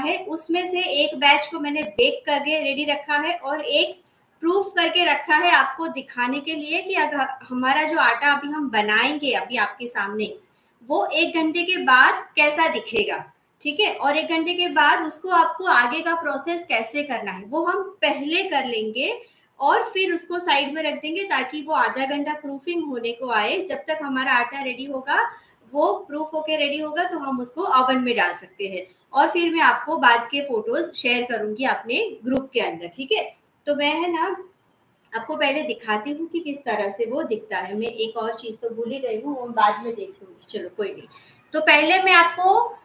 है, उसमें से एक बैच को मैंने बेक करके रेडी रखा है और एक प्रूफ करके रखा है आपको दिखाने के लिए कि अगर हमारा जो आटा अभी हम बनाएँगे अभी आपके सामने, वो एक घंटे के बाद कैसा दिखेगा, ठीक है? और एक घंटे के बाद उसको आपको आगे का प्रोसेस कैसे करना है, वो हम पहले कर लेंगे और फिर उसको साइड में रख देंगे ताकि वो आधा घंटा प्रूफिंग होने को आए। जब तक हमारा आटा रेडी होगा, वो प्रूफ होके रेडी होगा तो हम उसको ओवन में डाल सकते हैं। और फिर मैं आपको बाद के फ़ोटोज़ शेयर करूँगी अपने ग्रुप के अंदर, ठीक है? तो मैं है ना, आपको पहले दिखाती हूँ कि किस तरह से वो दिखता है। मैं एक और चीज़ तो भूल ही गई हूँ, वो बाद में देख लूँगी चलो, कोई नहीं। तो पहले मैं आपको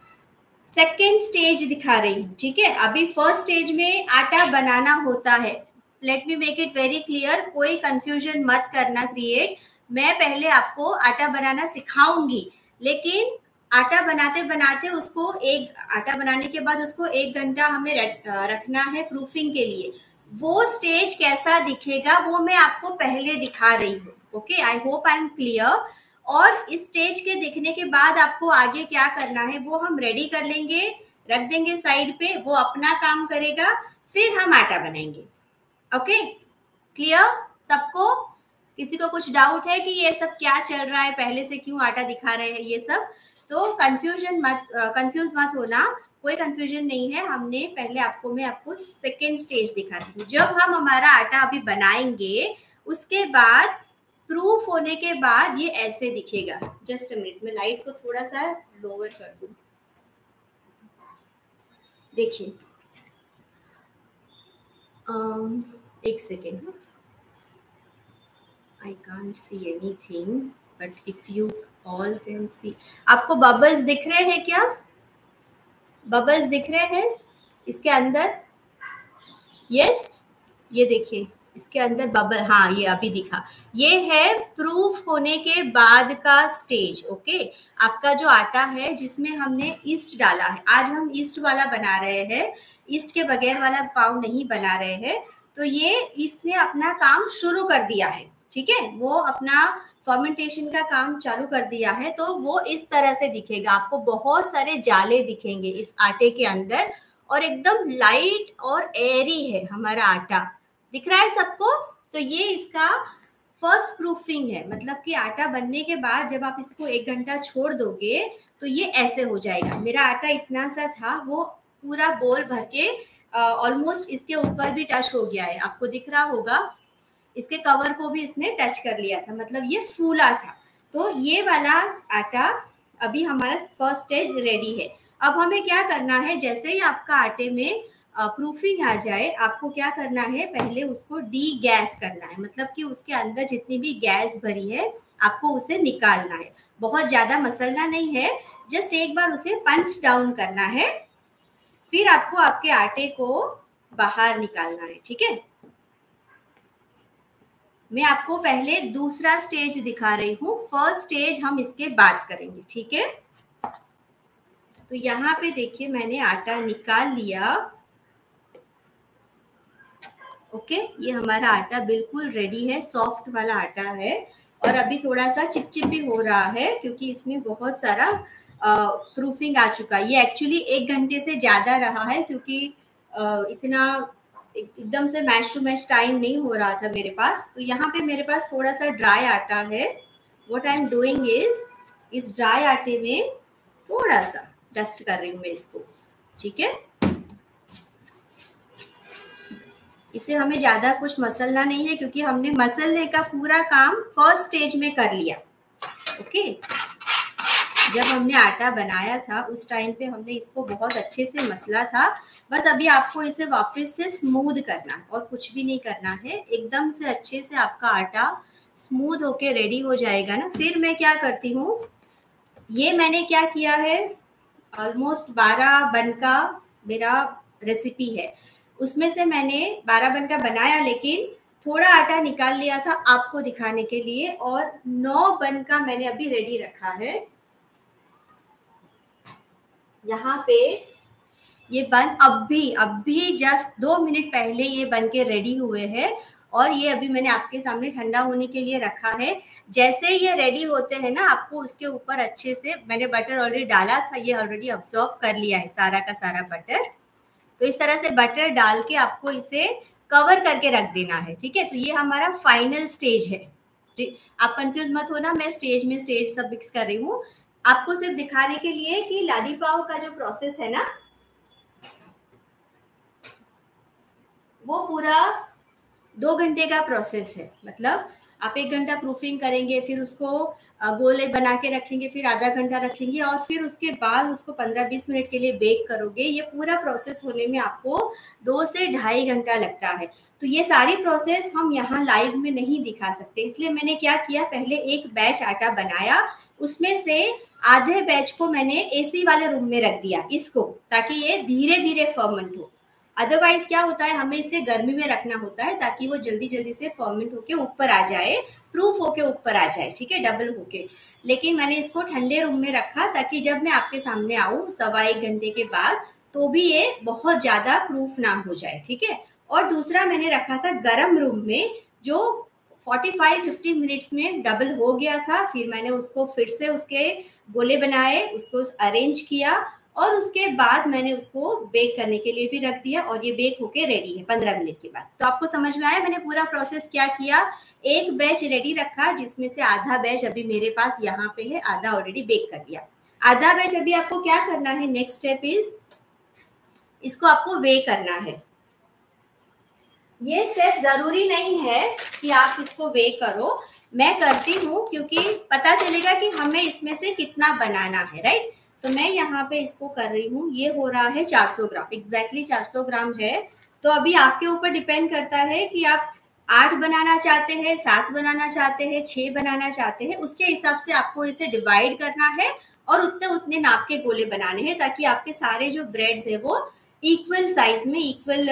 सेकेंड स्टेज दिखा रही हूँ, ठीक है? अभी फ़र्स्ट स्टेज में आटा बनाना होता है। Let me make it very clear कोई कंफ्यूजन मत करना क्रिएट मैं पहले आपको आटा बनाना सिखाऊँगी, लेकिन आटा बनाते बनाते उसको एक, आटा बनाने के बाद उसको एक घंटा हमें रखना है प्रूफिंग के लिए। वो स्टेज कैसा दिखेगा, वो मैं आपको पहले दिखा रही हूँ okay I hope I am clear और इस स्टेज के देखने के बाद आपको आगे क्या करना है, वो हम रेडी कर लेंगे, रख देंगे साइड पे, वो अपना काम करेगा, फिर हम आटा बनाएँगे। ओके क्लियर सबको? किसी को कुछ डाउट है कि ये सब क्या चल रहा है, पहले से क्यों आटा दिखा रहे हैं ये सब? तो कंफ्यूजन मत कंफ्यूज मत होना। कोई कंफ्यूजन नहीं है। हमने पहले आपको, मैं आपको सेकेंड स्टेज दिखा दी जब हम हमारा आटा अभी बनाएँगे, उसके बाद प्रूफ होने के बाद ये ऐसे दिखेगा। जस्ट अ मिनट मैं लाइट को थोड़ा सा लोअर कर दू। देखिए। एक second I can't see anything but if you all can see आपको बबल्स दिख रहे हैं क्या? बबल्स दिख रहे हैं? इसके अंदर? Yes yes? ये देखिए, इसके अंदर बबल हाँ ये अभी दिखा। ये है प्रूफ होने के बाद का स्टेज ओके आपका जो आटा है, जिसमें हमने ईस्ट डाला है। आज हम ईस्ट वाला बना रहे हैं। ईस्ट के बगैर वाला पाव नहीं बना रहे हैं। तो ये ईस्ट ने अपना काम शुरू कर दिया है, ठीक है? वो अपना फर्मेंटेशन का काम चालू कर दिया है तो वो इस तरह से दिखेगा। आपको बहुत सारे जाले दिखेंगे इस आटे के अंदर और एकदम लाइट और एरी है हमारा आटा। दिख रहा है सबको? तो ये इसका फ़र्स्ट प्रूफिंग है। मतलब कि आटा बनने के बाद जब आप इसको एक घंटा छोड़ दोगे तो ये ऐसे हो जाएगा। मेरा आटा इतना सा था, वो पूरा बोल भर के ऑलमोस्ट इसके ऊपर भी टच हो गया है। आपको दिख रहा होगा? इसके कवर को भी इसने टच कर लिया था मतलब ये फूला था। तो ये वाला आटा अभी हमारा फ़र्स्ट स्टेज रेडी है। अब हमें क्या करना है, जैसे ही आपका आटे में प्रूफिंग आ जाए, आपको क्या करना है, पहले उसको डी गैस करना है। मतलब कि उसके अंदर जितनी भी गैस भरी है, आपको उसे निकालना है। बहुत ज़्यादा मसलना नहीं है जस्ट एक बार उसे पंच डाउन करना है, फिर आपको आपके आटे को बाहर निकालना है, ठीक है? मैं आपको पहले दूसरा स्टेज दिखा रही हूँ। फ़र्स्ट स्टेज हम इसके बाद करेंगे, ठीक है? तो यहाँ पे देखिए मैंने आटा निकाल लिया। ओके ये हमारा आटा बिल्कुल रेडी है सॉफ्ट वाला आटा है। और अभी थोड़ा सा चिपचिप भी हो रहा है, क्योंकि इसमें बहुत सारा प्रूफिंग आ चुका है। ये एक्चुअली एक घंटे से ज़्यादा रहा है, क्योंकि इतना एकदम से मैच टू मैच टाइम नहीं हो रहा था मेरे पास। तो यहाँ पे मेरे पास थोड़ा सा ड्राई आटा है। What I am doing is इस ड्राई आटे में थोड़ा सा डस्ट कर रही हूँ मैं इसको। ठीक है? इसे हमें ज़्यादा कुछ मसलना नहीं है, क्योंकि हमने मसलने का पूरा काम फ़र्स्ट स्टेज में कर लिया। ओके जब हमने आटा बनाया था, उस टाइम पे हमने इसको बहुत अच्छे से मसला था। बस अभी आपको इसे वापस से स्मूद करना और कुछ भी नहीं करना है। एकदम से अच्छे से आपका आटा स्मूद होके रेडी हो जाएगा ना। फिर मैं क्या करती हूँ, ये मैंने क्या किया है ऑलमोस्ट बारह बन का मेरा रेसिपी है। उसमें से मैंने बारह बन का बनाया, लेकिन थोड़ा आटा निकाल लिया था आपको दिखाने के लिए और नौ बन का मैंने अभी रेडी रखा है। यहाँ पे ये बन अब भी अब भी जस्ट दो मिनट पहले ये बन के रेडी हुए हैं और ये अभी मैंने आपके सामने ठंडा होने के लिए रखा है। जैसे ये रेडी होते हैं ना, आपको उसके ऊपर अच्छे से मैंने बटर ऑलरेडी डाला था, ये ऑलरेडी ऑब्जॉर्व कर लिया है सारा का सारा बटर तो इस तरह से बटर डाल के आपको इसे कवर करके रख देना है, ठीक है? तो ये हमारा फाइनल स्टेज है। आप कंफ्यूज मत होना, मैं स्टेज में स्टेज सब मिक्स कर रही हूँ। आपको सिर्फ़ दिखाने के लिए कि लादी पाव का जो प्रोसेस है ना, वो पूरा दो घंटे का प्रोसेस है। मतलब आप एक घंटा प्रूफिंग करेंगे, फिर उसको गोले बना के रखेंगे, फिर आधा घंटा रखेंगे और फिर उसके बाद उसको 15-20 मिनट के लिए बेक करोगे। ये पूरा प्रोसेस होने में आपको दो से ढाई घंटा लगता है। तो ये सारी प्रोसेस हम यहाँ लाइव में नहीं दिखा सकते। इसलिए मैंने क्या किया, पहले एक बैच आटा बनाया। उसमें से आधे बैच को मैंने एसी वाले रूम में रख दिया, इसको, ताकि ये धीरे धीरे फर्मेंट हो। अदरवाइज़ क्या होता है? हमें इसे गर्मी में रखना होता है ताकि वो जल्दी जल्दी से फर्मेंट होके ऊपर आ जाए प्रूफ होके ऊपर आ जाए, ठीक है? डबल होके। लेकिन मैंने इसको ठंडे रूम में रखा ताकि जब मैं आपके सामने आऊँ सवा एक घंटे के बाद तो भी ये बहुत ज़्यादा प्रूफ ना हो जाए, ठीक है? और दूसरा मैंने रखा था गर्म रूम में, जो 45-50 मिनट्स में डबल हो गया था। फिर मैंने उसको फिर से उसके गोले बनाए, उसको अरेंज किया। और उसके बाद मैंने उसको बेक करने के लिए भी रख दिया और ये बेक होके रेडी है पंद्रह मिनट के बाद। तो आपको समझ में आया मैंने पूरा प्रोसेस क्या किया? एक बैच रेडी रखा, जिसमें से आधा बैच अभी मेरे पास यहाँ पे है, आधा ऑलरेडी बेक कर लिया। आधा बैच अभी आपको क्या करना है? नेक्स्ट स्टेप इज़ इसको आपको वे करना है। ये स्टेप ज़रूरी नहीं है कि आप इसको वे करो। मैं करती हूँ क्योंकि पता चलेगा कि हमें इसमें से कितना बनाना है राइट तो मैं यहाँ पे इसको कर रही हूँ, ये हो रहा है 400 ग्राम एग्जैक्टली exactly 400 ग्राम है। तो अभी आपके ऊपर डिपेंड करता है कि आप आठ बनाना चाहते हैं, सात बनाना चाहते हैं, छह बनाना चाहते हैं, उसके हिसाब से आपको इसे डिवाइड करना है और उतने उतने नाप के गोले बनाने हैं ताकि आपके सारे जो ब्रेड्स है वो इक्वल साइज़ में इक्वल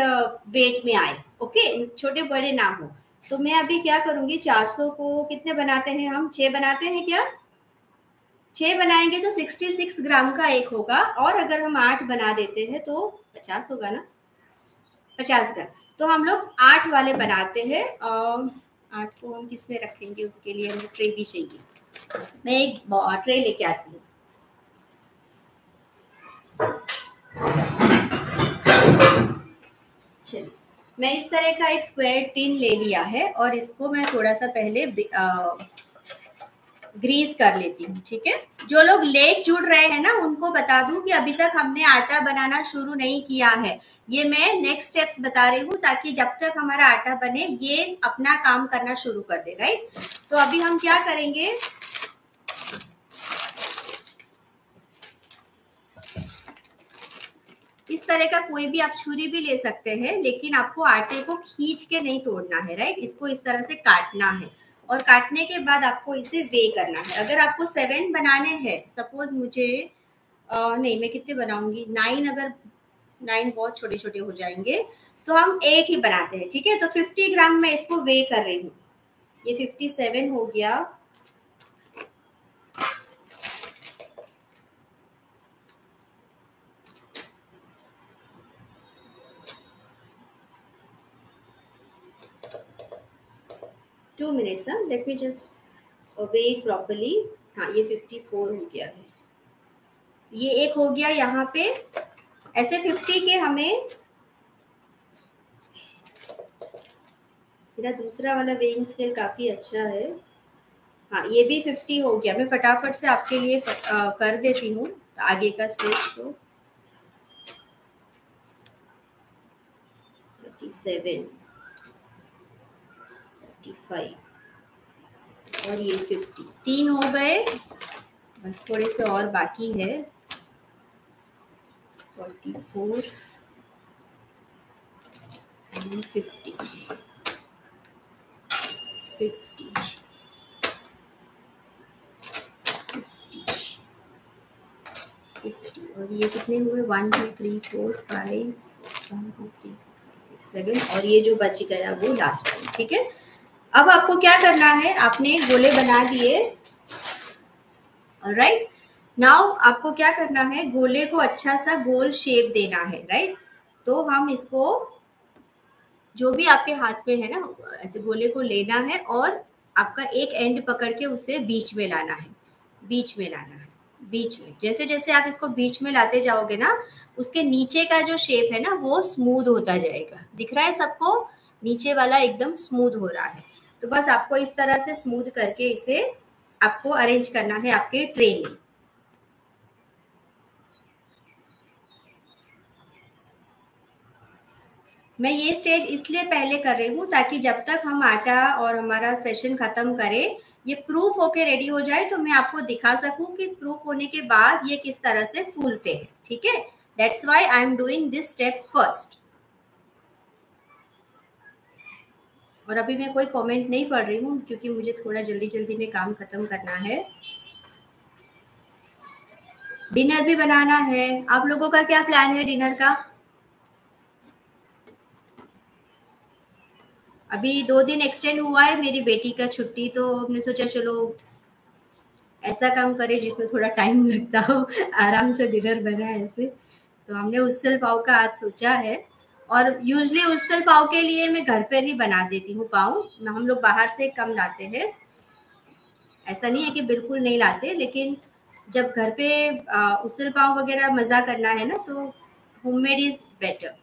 वेट में आए ओके छोटे बड़े ना हो। तो मैं अभी क्या करूँगी 400 को कितने बनाते हैं हम? छह बनाते हैं क्या? छह बनाएँगे तो सिक्सटी सिक्स ग्राम का एक होगा, और अगर हम आठ बना देते हैं तो पचास होगा ना? पचास ग्राम। तो हम लोग आठ वाले बनाते हैं आठ को हम किसमें रखेंगे, उसके लिए हमें ट्रे भी चाहिए। मैं एक ट्रे लेके आती हूँ। चलिए, मैं इस तरह का एक स्क्वायर टिन ले लिया है, और इसको मैं थोड़ा सा पहले ग्रीस कर लेती हूँ, ठीक है? जो लोग लेट जुड़ रहे हैं ना, उनको बता दूँ कि अभी तक हमने आटा बनाना शुरू नहीं किया है। ये मैं नेक्स्ट स्टेप्स बता रही हूँ, ताकि जब तक हमारा आटा बने, ये अपना काम करना शुरू कर दे राइट तो अभी हम क्या करेंगे? इस तरह का कोई भी आप छुरी भी ले सकते हैं, लेकिन आपको आटे को खींच के नहीं तोड़ना है राइट इसको इस तरह से काटना है। और काटने के बाद आपको इसे वे करना है। अगर आपको सेवन बनाने हैं सपोज़ मुझे आ, नहीं मैं कितने बनाऊँगी? नाइन अगर नाइन बहुत छोटे छोटे हो जाएँगे तो हम एट ही बनाते हैं ठीक है? तो फिफ्टी ग्राम मैं इसको वे कर रही हूँ। ये फिफ्टी सेवन हो गया। टू मिनट्स हाँ let me just wait properly हाँ ये फिफ्टी फोर हो गया है। ये एक हो गया यहाँ पे। ऐसे फिफ्टी के हमें मेरा दूसरा वाला वेइंग स्केल काफ़ी अच्छा है। हाँ ये भी फिफ्टी हो गया। मैं फटाफट से आपके लिए आ, कर देती हूँ आगे का स्टेज को। थर्टी सेवन फिफ्टी फाइव और ये फिफ्टी तीन हो गए। बस थोड़े से और बाकी है। Forty four fifty fifty fifty और ये कितने हुए? One two three four five one two three five six seven और ये जो बच गया वो लास्ट टाइम ठीक है? अब आपको क्या करना है? आपने गोले बना दिए राइट नाउ आपको क्या करना है? गोले को अच्छा सा गोल शेप देना है राइट तो हम इसको जो भी आपके हाथ में है ना, ऐसे गोले को लेना है और आपका एक एंड पकड़ के उसे बीच में लाना है। बीच में लाना है। बीच में। जैसे जैसे आप इसको बीच में लाते जाओगे ना, उसके नीचे का जो शेप है ना, वो स्मूथ होता जाएगा। दिख रहा है सबको? नीचे वाला एकदम स्मूथ हो रहा है। तो बस आपको इस तरह से स्मूथ करके इसे आपको अरेंज करना है आपके ट्रे में। मैं ये स्टेज इसलिए पहले कर रही हूँ ताकि जब तक हम आटा और हमारा सेशन खत्म करें, ये प्रूफ होके रेडी हो जाए तो मैं आपको दिखा सकूँ कि प्रूफ होने के बाद ये किस तरह से फूलते हैं, ठीक है? That's why I am doing this step first और अभी मैं कोई कमेंट नहीं पढ़ रही हूँ, क्योंकि मुझे थोड़ा जल्दी जल्दी में काम खत्म करना है। डिनर भी बनाना है। आप लोगों का क्या प्लान है डिनर का? अभी दो दिन एक्सटेंड हुआ है, मेरी बेटी का छुट्टी तो हमने सोचा चलो ऐसा काम करे जिसमें थोड़ा टाइम लगता हो, आराम से डिनर बना ऐसे। तो हमने उसल पाव का आज सोचा है। और यूजली उसल पाव के लिए मैं घर पर ही बना देती हूँ पाव। हम लोग बाहर से कम लाते हैं। ऐसा नहीं है कि बिल्कुल नहीं लाते, लेकिन जब घर पे उसल पाव वगैरह मज़ा करना है ना तो होममेड इज़ बेटर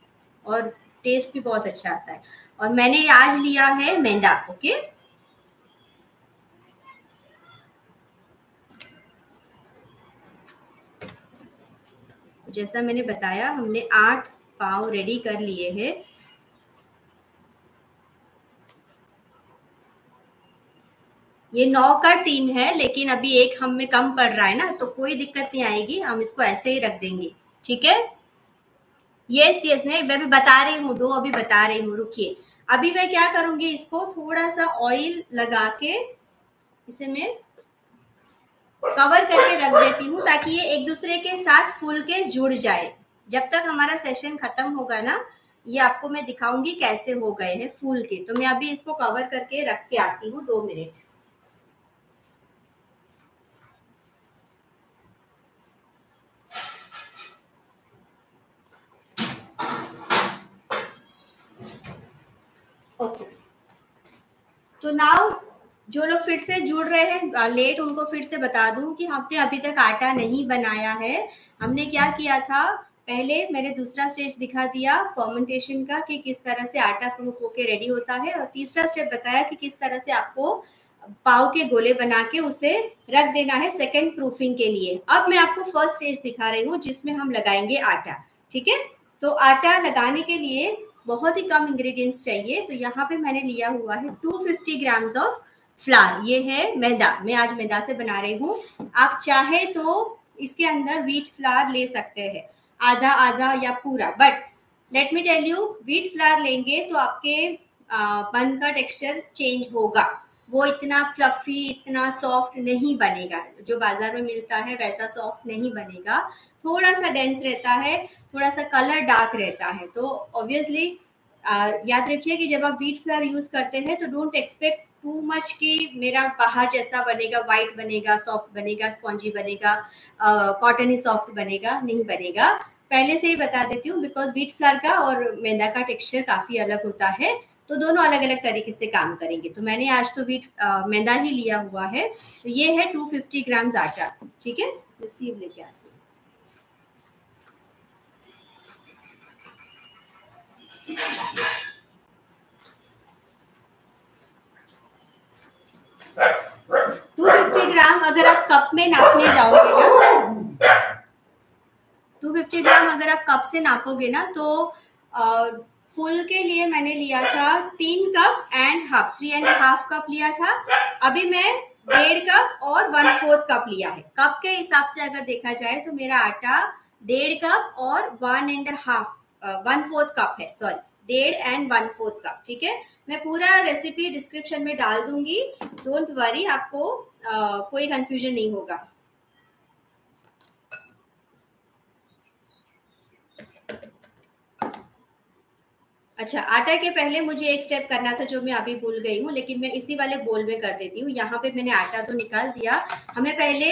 और टेस्ट भी बहुत अच्छा आता है। और मैंने आज लिया है मैदा ओके जैसा मैंने बताया, हमने आठ पाव रेडी कर लिए हैं। ये नौ का तीन है, लेकिन अभी एक हम में कम पड़ रहा है ना तो कोई दिक्कत नहीं आएगी, हम इसको ऐसे ही रख देंगे, ठीक है? यस यस नहीं, मैं भी बता रही हूँ, दो अभी बता रही हूँ, रुकिए। अभी मैं क्या करूँगी, इसको थोड़ा सा ऑयल लगा के इसे मैं कवर करके रख देती हूँ, ताकि ये एक दूसरे के साथ फूल के जुड़ जाए। जब तक हमारा सेशन खत्म होगा ना, ये आपको मैं दिखाऊँगी कैसे हो गए हैं फूल के। तो मैं अभी इसको कवर करके रख के आती हूँ दो मिनट ओके तो नाउ जो लोग फिर से जुड़ रहे हैं लेट उनको फिर से बता दूँ कि हमने अभी तक आटा नहीं बनाया है। हमने क्या किया था? पहले मैंने दूसरा स्टेज दिखा दिया फर्मेंटेशन का कि किस तरह से आटा प्रूफ होके रेडी होता है और तीसरा स्टेप बताया कि किस तरह से आपको पाव के गोले बना के उसे रख देना है सेकेंड प्रूफिंग के लिए। अब मैं आपको फ़र्स्ट स्टेज दिखा रही हूँ जिसमें हम लगाएँगे आटा, ठीक है? तो आटा लगाने के लिए बहुत ही कम इंग्रेडिएंट्स चाहिए। तो यहाँ पे मैंने लिया हुआ है 250 ग्राम्स ऑफ़ फ्लार ये है मैदा। मैं आज मैदा से बना रही हूँ। आप चाहे तो इसके अंदर व्हीट फ्लार ले सकते हैं। आधा आधा या पूरा। But let me tell you wheat flour लेंगे तो आपके बन का टेक्सचर चेंज होगा। वो इतना फ्लफी इतना सॉफ्ट नहीं बनेगा। जो बाज़ार में मिलता है वैसा सॉफ्ट नहीं बनेगा। थोड़ा सा डेंस रहता है, थोड़ा सा कलर डार्क रहता है। तो ऑब्वियसली याद रखिए कि जब आप वीट फ्लावर यूज़ करते हैं तो डोंट एक्सपेक्ट टू मच कि मेरा बाहर जैसा बनेगा वाइट बनेगा सॉफ्ट बनेगा स्पॉन्जी बनेगा कॉटन ही सॉफ्ट बनेगा, नहीं बनेगा। पहले से ही बता देती हूँ बिकॉज़ वीट फ्लावर का और मैदा का टेक्सचर काफ़ी अलग होता है तो दोनों अलग अलग तरीके से काम करेंगे। तो मैंने आज तो वीट मैदा ही लिया हुआ है तो ये है 250 ग्राम आटा, ठीक है? रिसीव लेके आते टू फिफ्टी ग्राम अगर आप कप में नापने जाओगे ना टू फिफ्टी ग्राम अगर आप कप से नापोगे ना तो आ, फुल के लिए मैंने लिया था तीन cup and half three and half cup लिया था। अभी मैं डेढ़ कप और वन फोर्थ कप लिया है। कप के हिसाब से अगर देखा जाए तो मेरा आटा डेढ़ कप और one and half one fourth cup है सॉरी डेढ़ एंड वन फोर्थ कप ठीक है? मैं पूरा रेसिपी डिस्क्रिप्शन में डाल दूँगी। डोंट वरी आपको uh, कोई कंफ्यूजन नहीं होगा। अच्छा आटा के पहले मुझे एक स्टेप करना था जो मैं अभी भूल गई हूँ लेकिन मैं इसी वाले बोल में कर देती हूँ। यहाँ पे मैंने आटा तो निकाल दिया। हमें पहले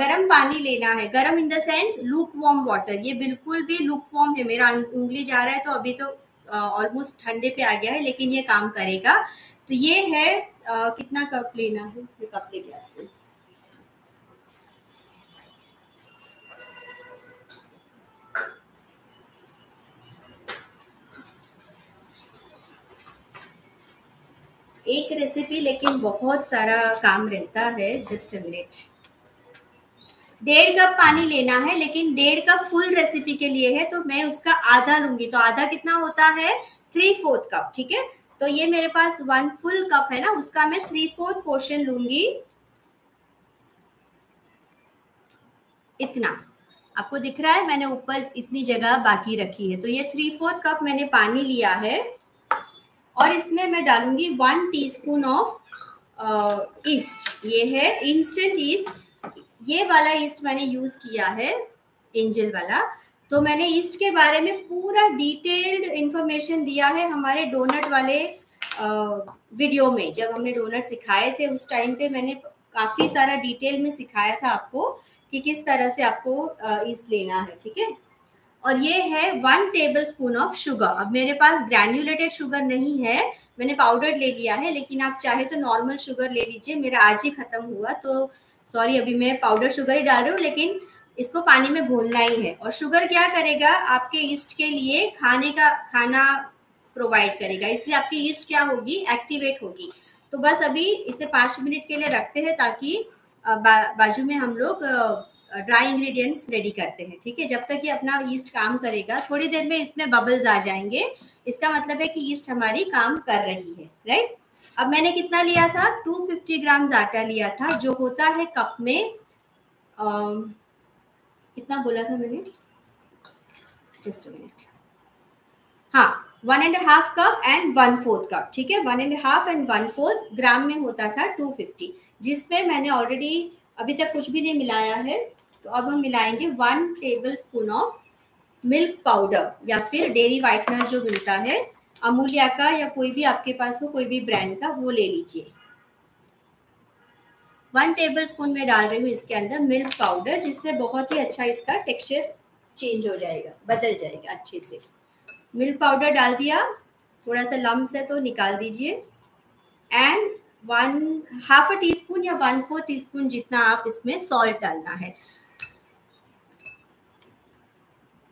गरम पानी लेना है। गरम in the sense look warm water ये बिल्कुल भी लुक वॉर्म है। मेरा उंगली जा रहा है तो अभी तो ऑलमोस्ट ठंडे पे आ गया है लेकिन ये काम करेगा। तो ये है आ, कितना कप लेना है? ये कप ले गया आपको एक रेसिपी लेकिन बहुत सारा काम रहता है जस्ट अ मिनट डेढ़ कप पानी लेना है, लेकिन डेढ़ कप फुल रेसिपी के लिए है तो मैं उसका आधा लूँगी। तो आधा कितना होता है? थ्री फोर्थ कप ठीक है? तो ये मेरे पास वन फुल कप है ना, उसका मैं थ्री फोर्थ पोर्शन लूँगी। इतना। आपको दिख रहा है? मैंने ऊपर इतनी जगह बाकी रखी है। तो ये थ्री फोर्थ कप मैंने पानी लिया है। और इसमें मैं डालूँगी वन टीस्पून ऑफ़ ईस्ट ये है इंस्टेंट ईस्ट ये वाला ईस्ट मैंने यूज़ किया है एंजल वाला। तो मैंने ईस्ट के बारे में पूरा डिटेल्ड इंफॉर्मेशन दिया है हमारे डोनट वाले वीडियो में। जब हमने डोनट सिखाए थे, उस टाइम पे मैंने काफ़ी सारा डिटेल में सिखाया था आपको कि किस तरह से आपको ईस्ट लेना है, ठीक है? और ये है one tablespoon of sugar अब मेरे पास ग्रैन्युलेटेड शुगर नहीं है, मैंने पाउडर ले लिया है, लेकिन आप चाहे तो नॉर्मल शुगर ले लीजिए, मेरा आज ही खत्म हुआ तो सॉरी अभी मैं पाउडर शुगर ही डाल रही हूँ लेकिन इसको पानी में घोलना ही है। और शुगर क्या करेगा? आपके ईस्ट के लिए खाने का खाना प्रोवाइड करेगा। इसलिए आपकी ईस्ट क्या होगी? एक्टिवेट होगी। तो बस अभी इसे पाँच मिनट के लिए रखते हैं ताकि बा, बाजू में हम लोग ड्राई इंग्रेडिएंट्स रेडी करते हैं ठीक है? जब तक ये अपना ईस्ट काम करेगा थोड़ी देर में इसमें बबल्स आ जाएँगे। इसका मतलब है कि ईस्ट हमारी काम कर रही है राइट अब मैंने कितना लिया था? 250 ग्राम आटा लिया था जो होता है कप में। आ, कितना बोला था मैंने? जस्ट मिनट हाँ one and half cup and one fourth cup ठीक है? One and half and one fourth gram में होता था 250 जिसमें मैंने ऑलरेडी अभी तक कुछ भी नहीं मिलाया है। तो अब हम मिलाएँगे one tablespoon of milk powder या फिर डेयरी वाइटनर जो मिलता है। अमूल्या का या कोई भी आपके पास हो, कोई भी ब्रांड का, वो ले लीजिए। वन टेबल स्पून में डाल रही हूँ इसके अंदर मिल्क पाउडर जिससे बहुत ही अच्छा इसका टेक्सचर चेंज हो जाएगा, बदल जाएगा अच्छे से। मिल्क पाउडर डाल दिया, थोड़ा सा लम्ब से तो निकाल दीजिए। And one half a teaspoon या वन फोर टी स्पून जितना आप इसमें सॉल्ट डालना है।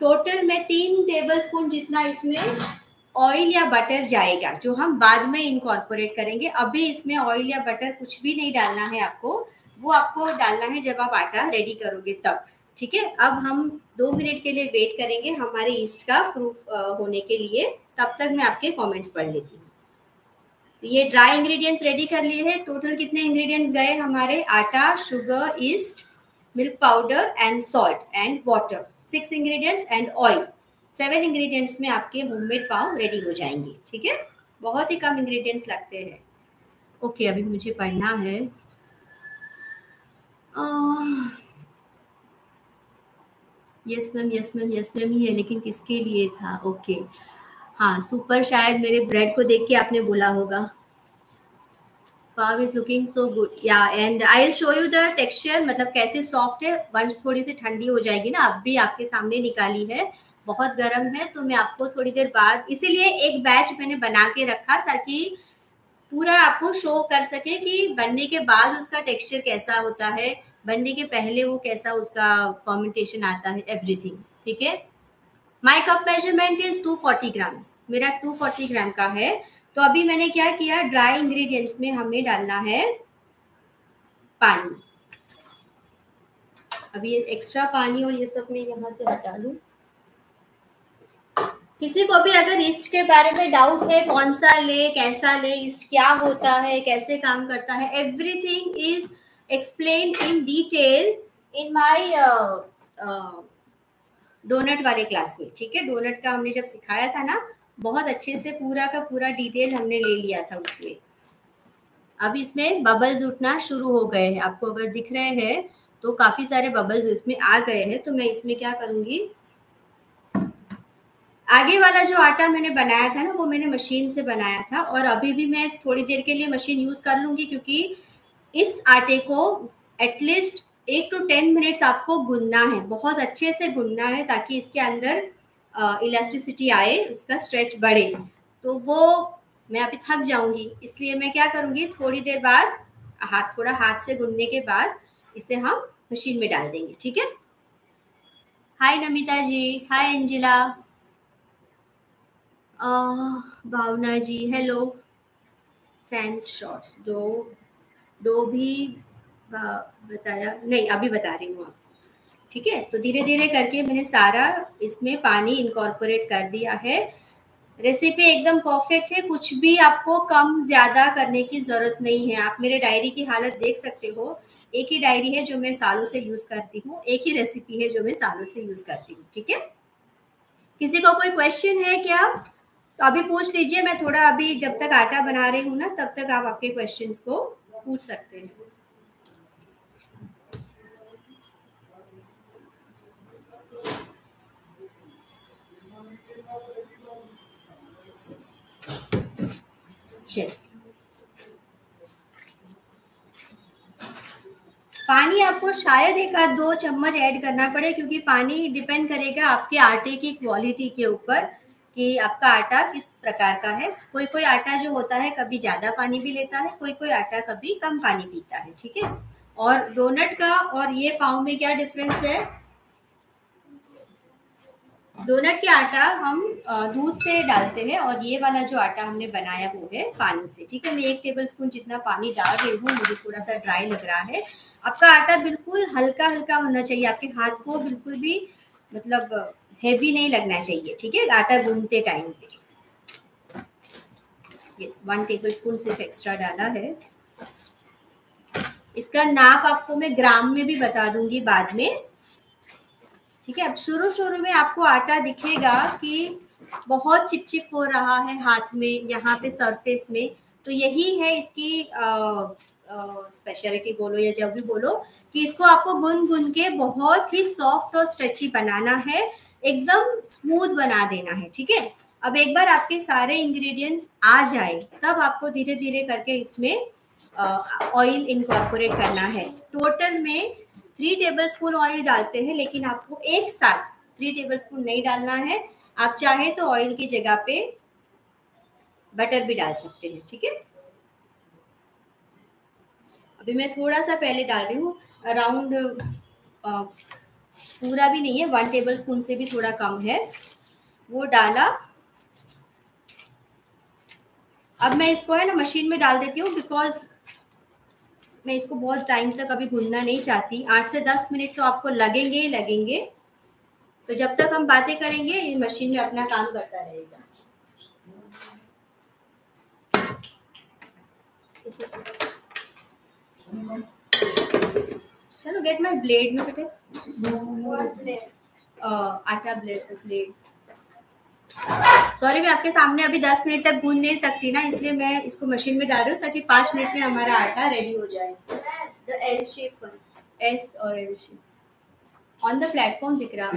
टोटल में तीन टेबल स्पून जितना इसमें ऑयल या बटर जाएगा, जो हम बाद में इनकॉर्पोरेट करेंगे। अभी इसमें ऑयल या बटर कुछ भी नहीं डालना है आपको, वो आपको डालना है जब आप आटा रेडी करोगे तब, ठीक है? अब हम दो मिनट के लिए वेट करेंगे हमारे ईस्ट का प्रूफ होने के लिए। तब तक मैं आपके कमेंट्स पढ़ लेती हूँ। तो ये ड्राई इंग्रेडिएंट्स रेडी कर लिए हैं। टोटल कितने इंग्रेडिएंट्स गए हमारे? आटा sugar yeast milk powder and salt and water six ingredients and oil seven ingredients में आपके होममेड पाव रेडी हो जाएँगे, ठीक है? बहुत ही कम इंग्रेडिएंट्स लगते हैं। ओके अभी मुझे पढ़ना है। Yes ma'am yes ma'am yes ma'am ही है, लेकिन किसके लिए था? ओके हाँ सुपर शायद मेरे ब्रेड को देख के आपने बोला होगा। Pav is looking so good या and I will show you the texture मतलब कैसे सॉफ्ट है वंस थोड़ी सी ठंडी हो जाएगी ना, अब भी आपके सामने निकाली है। बहुत गर्म है तो मैं आपको थोड़ी देर बाद, इसीलिए एक बैच मैंने बना के रखा ताकि पूरा आपको शो कर सके कि बनने के बाद उसका टेक्सचर कैसा होता है, बनने के पहले वो कैसा उसका फर्मेंटेशन आता है एवरीथिंग ठीक है? My cup measurement is 240 grams मेरा 240 ग्राम का है। तो अभी मैंने क्या किया ड्राई इंग्रेडिएंट्स में हमें डालना है पानी। अभी ये एक्स्ट्रा पानी और ये सब मैं यहाँ से हटा लू। किसी को भी अगर ईस्ट के बारे में डाउट है, कौन सा ले, कैसा ले, ईस्ट क्या होता है, कैसे काम करता है everything is explain in detail in my donut वाले क्लास में, ठीक है? डोनट का हमने जब सिखाया था ना, बहुत अच्छे से पूरा का पूरा डिटेल हमने ले लिया था उसमें। अब इसमें बबल्स उठना शुरू हो गए हैं। आपको अगर दिख रहे हैं तो काफ़ी सारे बबल्स इसमें आ गए हैं। तो मैं इसमें क्या करूँगी? आगे वाला जो आटा मैंने बनाया था ना, वो मैंने मशीन से बनाया था और अभी भी मैं थोड़ी देर के लिए मशीन यूज़ कर लूँगी क्योंकि इस आटे को at least eight to ten minutes आपको गुनना है, बहुत अच्छे से गुनना है ताकि इसके अंदर इलास्टिसिटी आए, उसका स्ट्रेच बढ़े। तो वो मैं अभी थक जाऊँगी, इसलिए मैं क्या करूँगी, थोड़ी देर बाद, हाथ, थोड़ा हाथ से गुनने के बाद इसे हम मशीन में डाल देंगे, ठीक है? Hi Namita ji hi Angela. Bhavna ji hello Sam's shorts दो दो भी बताया, नहीं, अभी बता रही हूँ आपको। ठीक है? तो धीरे धीरे करके मैंने सारा इसमें पानी इनकॉर्पोरेट कर दिया है। रेसिपी एकदम परफेक्ट है। कुछ भी आपको कम ज़्यादा करने की ज़रूरत नहीं है। आप मेरे डायरी की हालत देख सकते हो। एक ही डायरी है जो मैं सालों से यूज़ करती हूँ। एक ही रेसिपी है जो मैं सालों से यूज़ करती हूँ। ठीक है? किसी को कोई क्वेश्चन है क्या? तो अभी पूछ लीजिए, मैं थोड़ा अभी जब तक आटा बना रही हूँ ना, तब तक आप आपके क्वेश्चंस को पूछ सकते हैं। चलिए। पानी आपको शायद एक आध दो चम्मच ऐड करना पड़े, क्योंकि पानी डिपेंड करेगा आपके आटे की क्वालिटी के ऊपर। कि आपका आटा किस प्रकार का है? कोई कोई आटा जो होता है, कभी ज़्यादा पानी भी लेता है कोई कोई आटा कभी कम पानी पीता है, ठीक है? और डोनट का और ये पाव में क्या डिफरेंस है? डोनट के आटा हम दूध से डालते हैं और ये वाला जो आटा हमने बनाया वो है पानी से, ठीक है? मैं एक टेबल स्पून जितना पानी डाल रही हूँ, मुझे थोड़ा सा ड्राई लग रहा है। आपका आटा बिल्कुल हल्का हल्का होना चाहिए, आपके हाथ को बिल्कुल भी मतलब हैवी नहीं लगना चाहिए, ठीक है? आटा गूंदते टाइम पे। यस वन टेबल स्पून सिर्फ़ एक्स्ट्रा डाला है। इसका नाप आपको मैं ग्राम में भी बता दूँगी बाद में। ठीक है, अब शुरू शुरू में आपको आटा दिखेगा कि बहुत चिपचिप हो रहा है हाथ में, यहाँ पे सरफेस में। तो यही है इसकी स्पेशलिटी बोलो या जब भी बोलो कि इसको आपको गुन गुन के बहुत ही सॉफ्ट और स्ट्रेची बनाना है। एकदम स्मूथ बना देना है, ठीक है? अब एक बार आपके सारे इंग्रेडिएंट्स आ जाए, तब आपको धीरे धीरे करके इसमें ऑयल इनकॉर्पोरेट करना है। टोटल में थ्री टेबल स्पून ऑयल डालते हैं, लेकिन आपको एक साथ थ्री टेबल स्पून नहीं डालना है। आप चाहे तो ऑयल की जगह पे बटर भी डाल सकते हैं, ठीक है? अभी मैं थोड़ा सा पहले डाल रही हूँ अराउंड पूरा भी नहीं है वन टेबल स्पून से भी थोड़ा कम है। वो डाला। अब मैं इसको है ना मशीन में डाल देती हूँ बिकॉज़ मैं इसको बहुत टाइम तक अभी भूनना नहीं चाहती। आठ से दस मिनट तो आपको लगेंगे ही लगेंगे। तो जब तक हम बातें करेंगे, ये मशीन में अपना काम करता रहेगा। चलो गेट माय ब्लेड में बेटे। आटा ब्लेड ब्लेड सॉरी मैं आपके सामने अभी दस मिनट तक गूंद नहीं सकती ना इसलिए मैं इसको मशीन में डाल रही हूँ ताकि पाँच मिनट में हमारा आटा रेडी हो जाए। द एल शेप एस और L shape on the platform दिख रहा।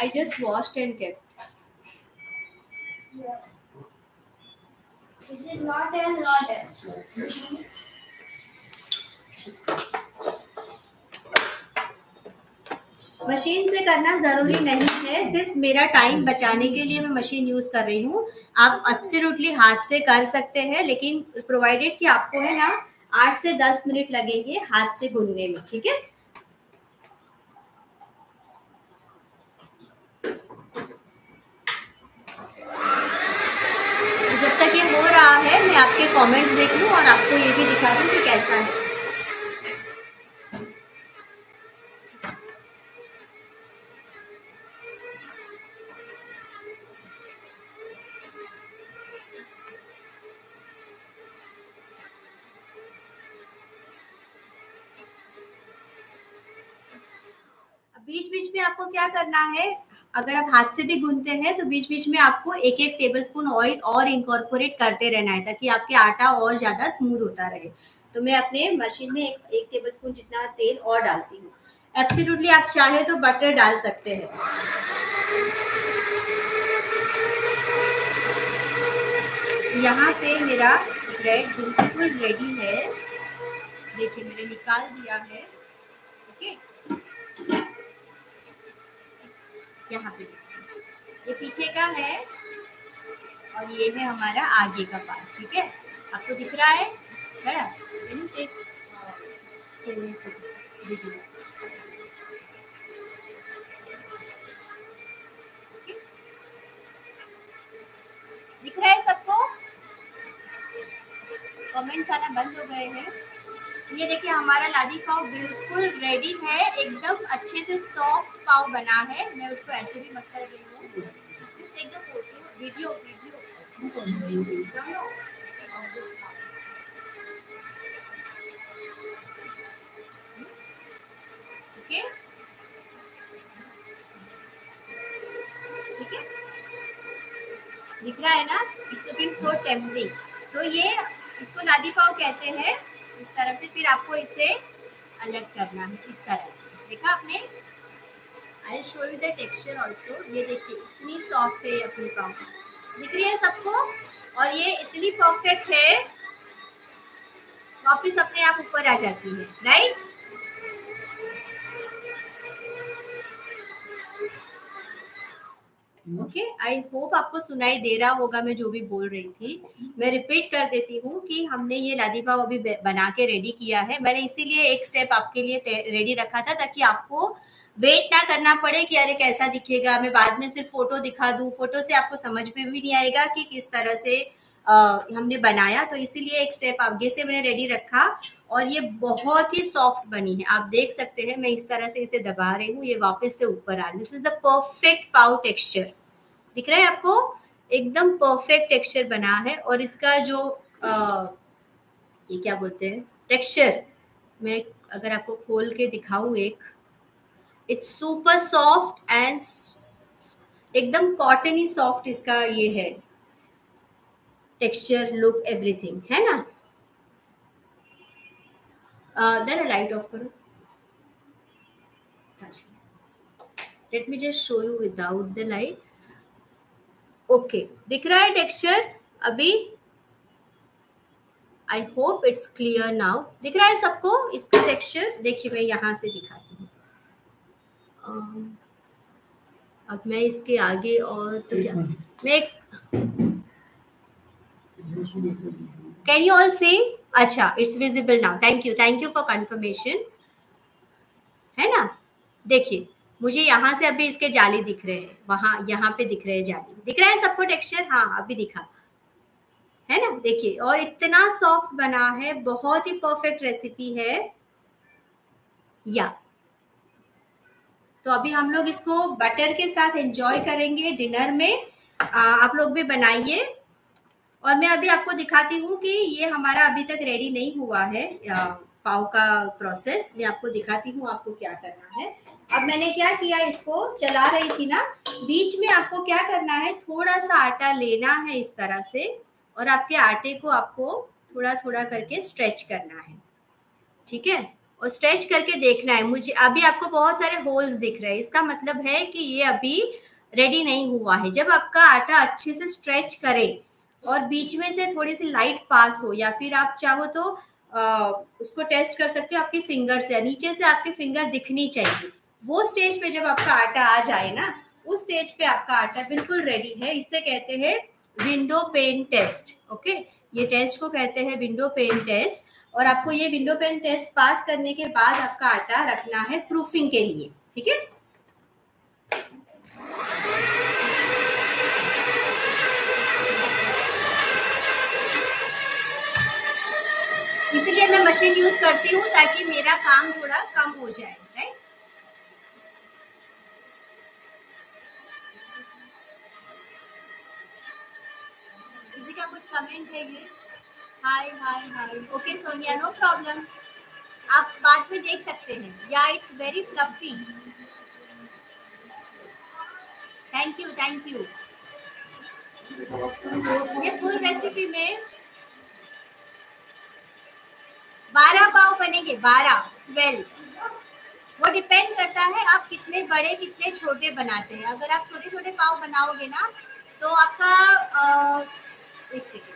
I just washed and kept This is not L, not S. Machine से करना ज़रूरी नहीं है सिर्फ़ मेरा टाइम बचाने के लिए मैं मशीन यूज़ कर रही हूँ। आप एब्सोल्युटली हाथ से कर सकते हैं लेकिन प्रोवाइडेड कि आपको है ना आठ से दस मिनट लगेंगे हाथ से गूंदने में ठीक है? जब तक ये हो रहा है मैं आपके कमेंट्स देख लूँ और आपको ये भी दिखा दूँ कि कैसा है। क्या करना है? अगर आप हाथ से भी गूंदते हैं तो बीच बीच में आपको एक एक टेबल स्पून ऑयल और इंकॉर्पोरेट करते रहना है ताकि आपके आटा और ज़्यादा स्मूथ होता रहे। तो मैं अपने मशीन में एक, एक टेबल स्पून जितना तेल और डालती हूँ। एब्सोल्युटली आप चाहे तो बटर डाल सकते हैं। यहाँ पे मेरा ब्रेड बिल्कुल रेडी है। देखिए मैंने निकाल दिया है। ओके? यहाँ पे ये पीछे का है और ये है हमारा आगे का पार्ट, ठीक है? आपको दिख रहा है? है ना? दिख रहा है सबको? कमेंट्स आना बंद हो गए हैं। ये देखिए, हमारा लादी पाव बिल्कुल रेडी है, एकदम अच्छे से सॉफ्ट पाव बना है। मैं उसको ऐसे भी कर रही हूँ। जस्ट फ़ोटो वीडियो वीडियो दिख रहा है ना? सो टेम्पटिंग तो ये, इसको लादी पाव कहते हैं। इस तरह से फिर आपको इसे अलग करना है, इस तरह से। देखा आपने? I show you the texture also ये देखिए, इतनी सॉफ्ट है अपनी पाव दिख रही है सबको? और ये इतनी परफेक्ट है। वापिस अपने आप ऊपर आ जाती है राइट ओके आई होप आपको सुनाई दे रहा होगा मैं जो भी बोल रही थी। मैं रिपीट कर देती हूँ कि हमने ये लादी पाव अभी बना के रेडी किया है। मैंने इसीलिए एक स्टेप आपके लिए रेडी रखा था ताकि आपको वेट ना करना पड़े कि अरे कैसा दिखेगा। मैं बाद में सिर्फ़ फ़ोटो दिखा दूँ। फ़ोटो से आपको समझ में भी नहीं आएगा कि किस तरह से आ, हमने बनाया। तो इसीलिए एक स्टेप आगे से मैंने रेडी रखा और ये बहुत ही सॉफ्ट बनी है। आप देख सकते हैं मैं इस तरह से इसे दबा रही हूँ। ये वापस से ऊपर आ रही this is the perfect pav texture दिख रहा है आपको? एकदम परफेक्ट टेक्सचर बना है और इसका जो आ, ये क्या बोलते हैं? टेक्सचर मैं अगर आपको खोल के दिखाऊँ एक इट्स सुपर सॉफ्ट एंड एकदम कॉटन ही सॉफ्ट इसका ये है। टेक्सचर लुक एवरीथिंग है ना? देन लाइट ऑफ़ करो। Let me just show you without the light okay दिख रहा है टेक्सचर अभी? I hope it's clear now दिख रहा है सबको? इसका टेक्सचर देखिए मैं यहाँ से दिखाती हूँ। अब मैं इसके आगे और तो क्या? मैं कैन यू ऑल सी अच्छा it's visible now thank you thank you for confirmation है ना? देखिए मुझे यहाँ से अभी इसके जाली दिख रहे हैं। वहाँ यहाँ पे दिख रहे हैं जाली। दिख रहा है सबको टेक्सचर? हाँ अभी दिखा। है ना? देखिए और इतना सॉफ्ट बना है बहुत ही परफेक्ट रेसिपी है। या। तो अभी हम लोग इसको बटर के साथ एंजॉय करेंगे डिनर में। आ, आप लोग भी बनाइए। और मैं अभी आपको दिखाती हूँ कि ये हमारा अभी तक रेडी नहीं हुआ है पाव का प्रोसेस मैं आपको दिखाती हूँ आपको क्या करना है। अब मैंने क्या किया इसको? चला रही थी ना। बीच में आपको क्या करना है? थोड़ा सा आटा लेना है इस तरह से और आपके आटे को आपको थोड़ा थोड़ा करके स्ट्रेच करना है। ठीक है? और स्ट्रेच करके देखना है। मुझे अभी आपको बहुत सारे होल्स दिख रहे हैं। इसका मतलब है कि ये अभी रेडी नहीं हुआ है। जब आपका आटा अच्छे से स्ट्रेच करे और बीच में से थोड़ी सी लाइट पास हो या फिर आप चाहो तो आ, उसको टेस्ट कर सकते हो। आपके फिंगर से नीचे से आपके फिंगर दिखनी चाहिए। वो स्टेज पे जब आपका आटा आ जाए ना, उस स्टेज पे आपका आटा बिल्कुल रेडी है। इसे कहते हैं विंडो पेन टेस्ट ओके ये टेस्ट को कहते हैं विंडो पेन टेस्ट और आपको ये विंडो पेन टेस्ट पास करने के बाद आपका आटा रखना है प्रूफिंग के लिए, ठीक है? इसीलिए मैं मशीन यूज़ करती हूँ ताकि मेरा काम थोड़ा कम हो जाए। राइट किसी का कुछ कमेंट है ये? Hi hi hi okay Sonia no problem आप बाद में देख सकते हैं। या it's very fluffy thank you thank you ये फुल रेसिपी में बारह पाव बनेंगे बारह ट्वेल्व वो डिपेंड करता है आप कितने बड़े कितने छोटे बनाते हैं। अगर आप छोटे छोटे पाव बनाओगे ना तो आपका आ, एक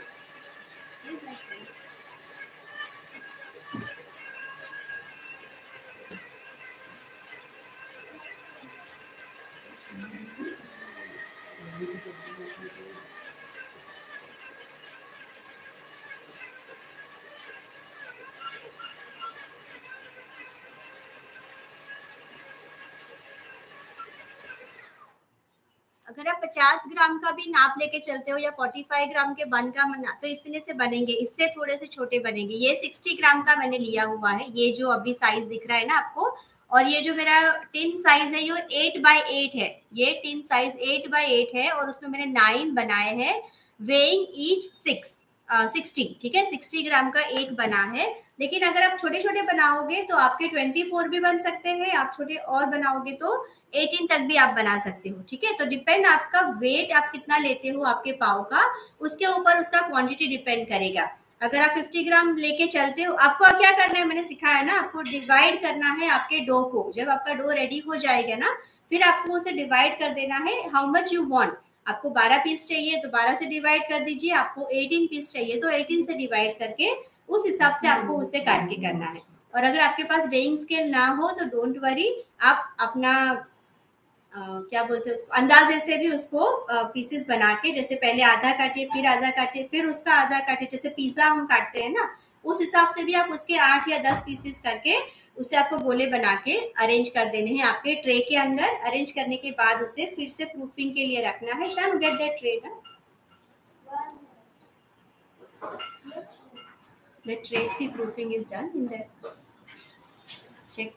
50 ग्राम का भी नाप लेके चलते हो या 45 ग्राम के बन का मना तो इतने से बनेंगे, इससे थोड़े से छोटे बनेंगे। ये 60 ग्राम का मैंने लिया हुआ है, ये जो अभी साइज़ दिख रहा है ना आपको, और ये जो मेरा टिन साइज़ है, ये एट बाई एट है। ये tin size eight by eight है, और उसमें मैंने नाइन बनाए हैं वेइंग ईच सिक्स सिक्सटी ठीक है? सिक्सटी ग्राम का एक बना है। लेकिन अगर आप छोटे छोटे बनाओगे तो आपके ट्वेंटी फोर भी बन सकते हैं, आप छोटे और बनाओगे तो 18 तक भी आप बना सकते हो, ठीक है? तो डिपेंड आपका वेट आप कितना लेते हो आपके पाव का, उसके ऊपर उसका क्वांटिटी डिपेंड करेगा। अगर आप 50 ग्राम लेके चलते हो, आपको क्या करना है? मैंने सिखाया ना, आपको डिवाइड करना है आपके डो को। जब आपका डो रेडी हो जाएगा ना, फिर आपको उसे डिवाइड कर देना है हाउ मच यू वॉन्ट आपको 12 पीस चाहिए तो 12 से डिवाइड कर दीजिए, आपको 18 पीस चाहिए तो 18 से डिवाइड करके उस हिसाब से आपको उसे काट के करना है। और अगर आपके पास वेइंग स्केल ना हो तो डोंट वरी आप अपना क्या बोलते हैं उसको? अंदाजे से भी उसको पीसेस बना के, जैसे पहले आधा काटिए, फिर आधा काटिए, फिर उसका आधा काटिए, जैसे पिज्जा हम काटते हैं ना, उस हिसाब से भी आप उसके आठ या दस पीसेस करके, उसे आपको गोले बना के अरेंज कर देने हैं आपके ट्रे के अंदर। अरेंज करने के बाद उसे फिर से प्रूफिंग के लिए रखना है। शन गेट दैट ट्रे ना the tray, see, proofing is done in there. Check.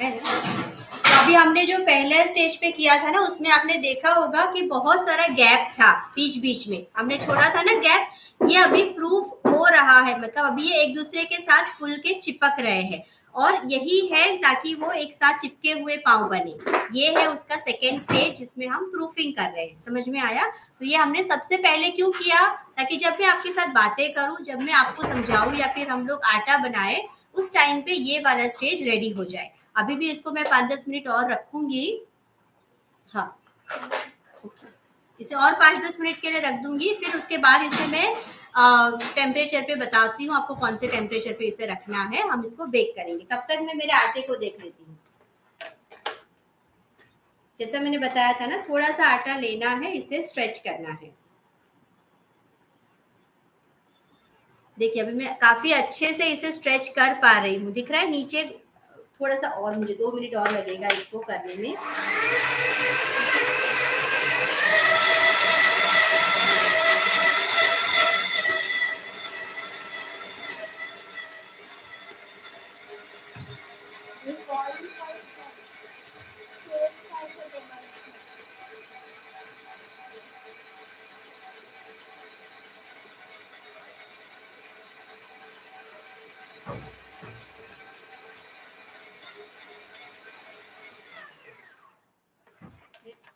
है ना? तो अभी हमने जो पहले स्टेज पे किया था ना, उसमें आपने देखा होगा कि बहुत सारा गैप था बीच बीच में। हमने छोड़ा था ना गैप ये अभी प्रूफ हो रहा है। मतलब अभी ये एक दूसरे के साथ फुल के चिपक रहे हैं। और यही है ताकि वो एक साथ चिपके हुए पाव बने। ये है उसका सेकेंड स्टेज जिसमें हम प्रूफिंग कर रहे हैं। समझ में आया? तो ये हमने सबसे पहले क्यों किया? ताकि जब मैं आपके साथ बातें करूँ, जब मैं आपको समझाऊं या फिर हम लोग आटा बनाए, उस टाइम पे ये वाला स्टेज रेडी हो जाए। अभी भी इसको मैं पाँच दस मिनट और रखूँगी। हाँ। इसे और पाँच दस मिनट के लिए रख दूँगी, फिर उसके बाद इसे मैं टेम्परेचर पे बताती हूँ आपको कौन से टेम्परेचर पे इसे रखना है। हम इसको बेक करेंगे। तब तक मैं मेरे आटे को देख लेती हूँ। जैसा मैंने बताया था ना थोड़ा सा आटा लेना है, इसे स्ट्रेच करना है। देखिए, अभी मैं काफ़ी अच्छे से इसे स्ट्रेच कर पा रही हूँ। दिख रहा है नीचे थोड़ा सा और मुझे दो मिनट और लगेगा इसको करने में।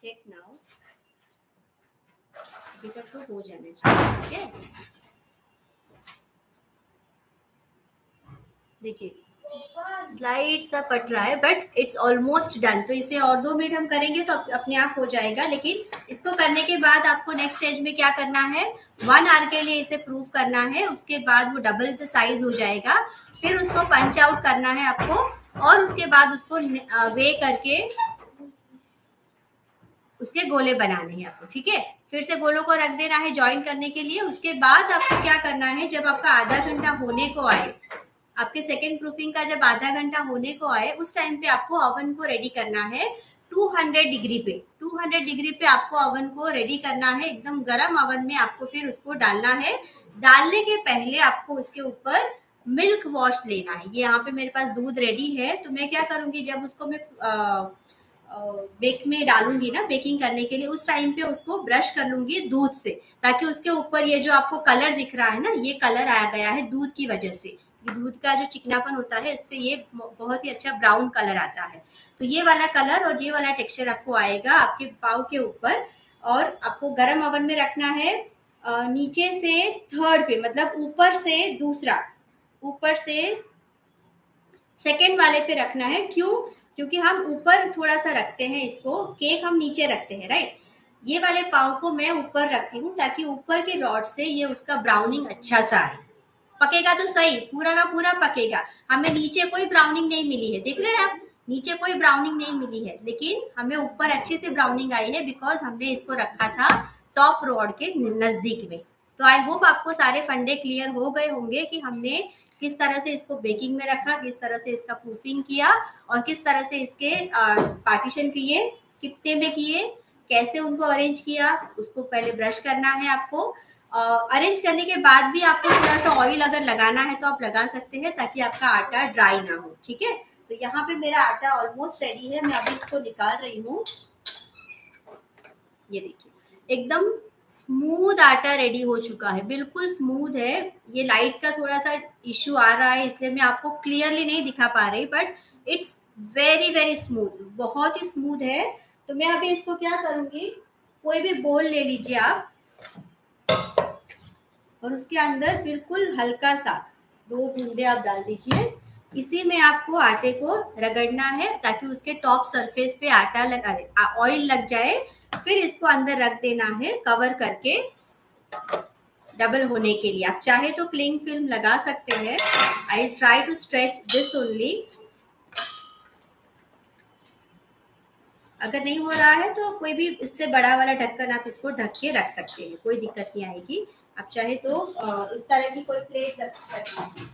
चेक नाउ अभी तक तो हो जाना चाहिए ठीक है? देखिए स्लाइड सा फट रहा है बट इट्स ऑलमोस्ट डन तो इसे और दो मिनट हम करेंगे तो अपने आप हो जाएगा, लेकिन इसको करने के बाद आपको नेक्स्ट स्टेज में क्या करना है? वन आर के लिए इसे प्रूफ करना है, उसके बाद वो डबल द साइज़ हो जाएगा, फिर उसको पंच आउट करना है आपको, और उसके बाद उसको वे करके उसके गोले बनाने हैं आपको ठीक है? फिर से गोलों को रख देना है ज्वाइन करने के लिए। उसके बाद आपको क्या करना है जब आपका आधा घंटा होने को आए आपके सेकेंड प्रूफिंग का जब आधा घंटा होने को आए उस टाइम पे आपको ओवन को रेडी करना है 200 डिग्री पे। 200 डिग्री पे आपको ओवन को रेडी करना है एकदम गर्म ओवन में आपको फिर उसको डालना है। डालने के पहले आपको उसके ऊपर मिल्क वॉश लेना है। ये यहाँ पे मेरे पास दूध रेडी है तो मैं क्या करूँगी जब उसको मैं आ, बेक में डालूँगी ना बेकिंग करने के लिए, उस टाइम पे उसको ब्रश कर लूँगी दूध से, ताकि उसके ऊपर ये जो आपको कलर दिख रहा है ना, ये कलर आया गया है दूध की वजह से। दूध का जो चिकनापन होता है, इससे ये बहुत ही अच्छा ब्राउन कलर आता है। तो ये वाला कलर और ये वाला टेक्सचर आपको आएगा आपके पाव के ऊपर, और आपको गर्म ओवन में रखना है नीचे से थर्ड पे मतलब ऊपर से दूसरा, ऊपर से सेकेंड वाले पे रखना है। क्यों? क्योंकि हम ऊपर थोड़ा सा रखते हैं इसको, केक हम नीचे रखते हैं राइट ये वाले पाव को मैं ऊपर रखती हूँ ताकि ऊपर के रॉड से ये उसका ब्राउनिंग अच्छा सा आए। पकेगा तो सही, पूरा का पूरा पकेगा। हमें नीचे कोई ब्राउनिंग नहीं मिली है। देख रहे हैं आप? नीचे कोई ब्राउनिंग नहीं मिली है। लेकिन हमें ऊपर अच्छे से ब्राउनिंग आई है बिकॉज़ हमने इसको रखा था टॉप रॉड के नज़दीक में। तो आई होप आपको सारे फंडे क्लियर हो गए होंगे कि हमने किस तरह से इसको बेकिंग में रखा, किस तरह से इसका प्रूफिंग किया और किस तरह से इसके पार्टीशन किए, कितने में किए, कैसे उनको अरेंज किया, उसको पहले ब्रश करना है आपको। अरेंज करने के बाद भी आपको थोड़ा सा ऑयल अगर लगाना है तो आप लगा सकते हैं ताकि आपका आटा ड्राई ना हो, ठीक है? तो यहाँ पे मेरा आटा ऑलमोस्ट रेडी है, मैं अभी इसको निकाल रही हूँ। ये देखिए, एकदम स्मूथ आटा रेडी हो चुका है। बिल्कुल स्मूथ है। ये लाइट का थोड़ा सा इश्यू आ रहा है, इसलिए मैं आपको क्लियरली नहीं दिखा पा रही but it's very very smooth बहुत ही स्मूथ है। तो मैं अभी इसको क्या करूँगी? कोई भी बोल ले लीजिए आप। और उसके अंदर बिल्कुल हल्का सा दो बूंदे आप डाल दीजिए। इसी में आपको आटे को रगड़ना है, ताकि उसके टॉप सरफेस पे आटा लगा ऑयल लग जाए। फिर इसको अंदर रख देना है कवर करके डबल होने के लिए। आप चाहे तो क्लिंग फ़िल्म लगा सकते हैं। I try to stretch this only अगर नहीं हो रहा है तो कोई भी इससे बड़ा वाला ढक्कन आप इसको ढक के रख सकते हैं। कोई दिक्कत नहीं आएगी। आप चाहे तो इस तरह की कोई प्लेट रख सकते हैं।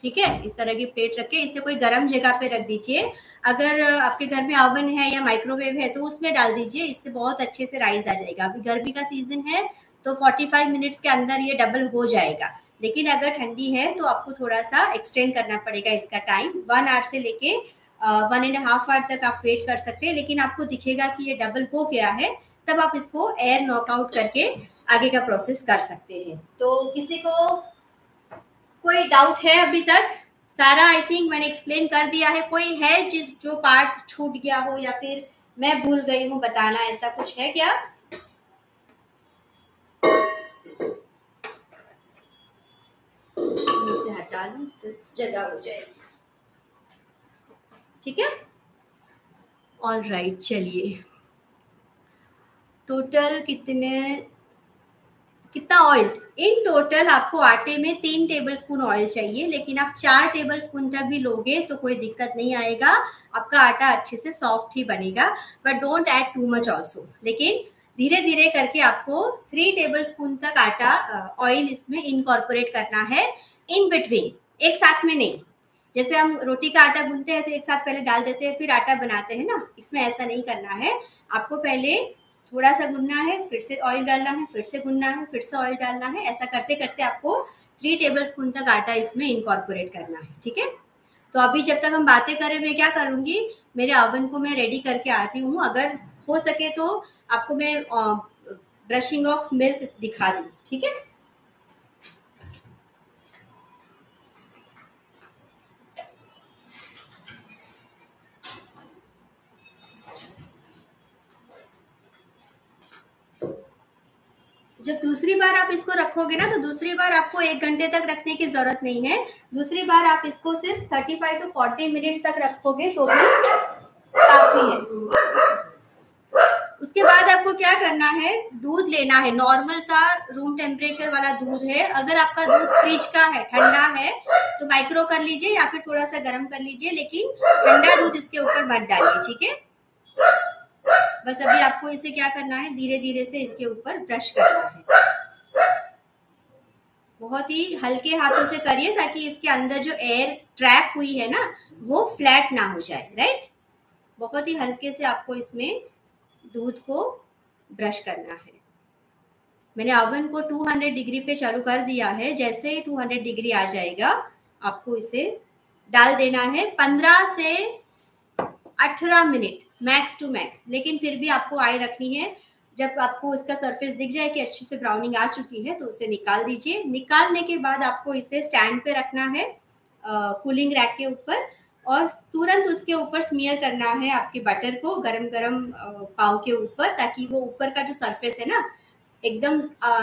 ठीक है? इस तरह की प्लेट रख के इसे कोई गर्म जगह पे रख दीजिए। अगर आपके घर में ओवन है या माइक्रोवेव है तो उसमें डाल दीजिए, इससे बहुत अच्छे से राइस आ जाएगा। अभी गर्मी का सीज़न है तो 45 मिनट्स के अंदर ये डबल हो जाएगा। लेकिन अगर ठंडी है तो आपको थोड़ा सा एक्सटेंड करना पड़ेगा इसका टाइम वन आवर से लेके वन एंड हाफ़ आवर तक आप वेट कर सकते हैं। लेकिन आपको दिखेगा कि ये डबल हो गया है, तब आप इसको एयर नॉकआउट करके आगे का प्रोसेस कर सकते हैं। तो किसी को कोई डाउट है अभी तक? सारा आई थिंक मैंने एक्सप्लेन कर दिया है। कोई है जिस, जो पार्ट छूट गया हो या फिर मैं भूल गई हूँ बताना, ऐसा कुछ है क्या? हटा लू तो जगह हो जाएगी। ठीक है? ऑल राइट चलिए। टोटल कितने कितना ऑयल इन टोटल आपको आटे में तीन टेबल स्पून ऑयल चाहिए, लेकिन आप चार टेबल स्पून तक भी लोगे तो कोई दिक्कत नहीं आएगा। आपका आटा अच्छे से सॉफ्ट ही बनेगा but don't add too much also लेकिन धीरे धीरे करके आपको थ्री टेबल स्पून तक आटा ऑयल इसमें इनकॉर्पोरेट करना है इन बिटवीन एक साथ में नहीं। जैसे हम रोटी का आटा गूंथते हैं तो एक साथ पहले डाल देते हैं, फिर आटा बनाते हैं ना? इसमें ऐसा नहीं करना है। आपको पहले थोड़ा सा गुनना है, फिर से ऑयल डालना है, फिर से गुनना है, फिर से ऑयल डालना है। ऐसा करते करते आपको थ्री टेबल स्पून तक आटा इसमें इनकॉर्पोरेट करना है, ठीक है? तो अभी जब तक हम बातें करें मैं क्या करूँगी? मेरे ओवन को मैं रेडी करके आ रही हूँ। अगर हो सके तो आपको मैं ब्रशिंग ऑफ़ मिल्क दिखा दूँ, ठीक है? जब दूसरी बार आप इसको रखोगे ना तो दूसरी बार आपको एक घंटे तक रखने की ज़रूरत नहीं है। दूसरी बार आप इसको सिर्फ़ thirty five to forty minutes तक रखोगे तो भी काफ़ी है। उसके बाद आपको क्या करना है? दूध लेना है। नॉर्मल सा रूम टेम्परेचर वाला दूध है। अगर आपका दूध फ्रिज का है, ठंडा है तो माइक्रो कर लीजिए या फिर थोड़ा सा गर्म कर लीजिए, लेकिन ठंडा दूध इसके ऊपर मत डालिए, ठीक है? बस अभी आपको इसे क्या करना है? धीरे धीरे से इसके ऊपर ब्रश करना है। बहुत ही हल्के हाथों से करिए ताकि इसके अंदर जो एयर ट्रैप हुई है ना, वो फ्लैट ना हो जाए राइट बहुत ही हल्के से आपको इसमें दूध को ब्रश करना है। मैंने ओवन को 200 डिग्री पे चालू कर दिया है। जैसे ही 200 डिग्री आ जाएगा, आपको इसे डाल देना है। 15 से 18 मिनट मैक्स टू मैक्स। लेकिन फिर भी आपको आई रखनी है। जब आपको इसका सरफेस दिख जाए कि अच्छे से ब्राउनिंग आ चुकी है तो उसे निकाल दीजिए। निकालने के बाद आपको इसे स्टैंड पे रखना है कूलिंग रैक के ऊपर। और तुरंत उसके ऊपर स्मियर करना है आपके बटर को गरम गरम पाव के ऊपर, ताकि वो ऊपर का जो सरफेस है ना, एकदम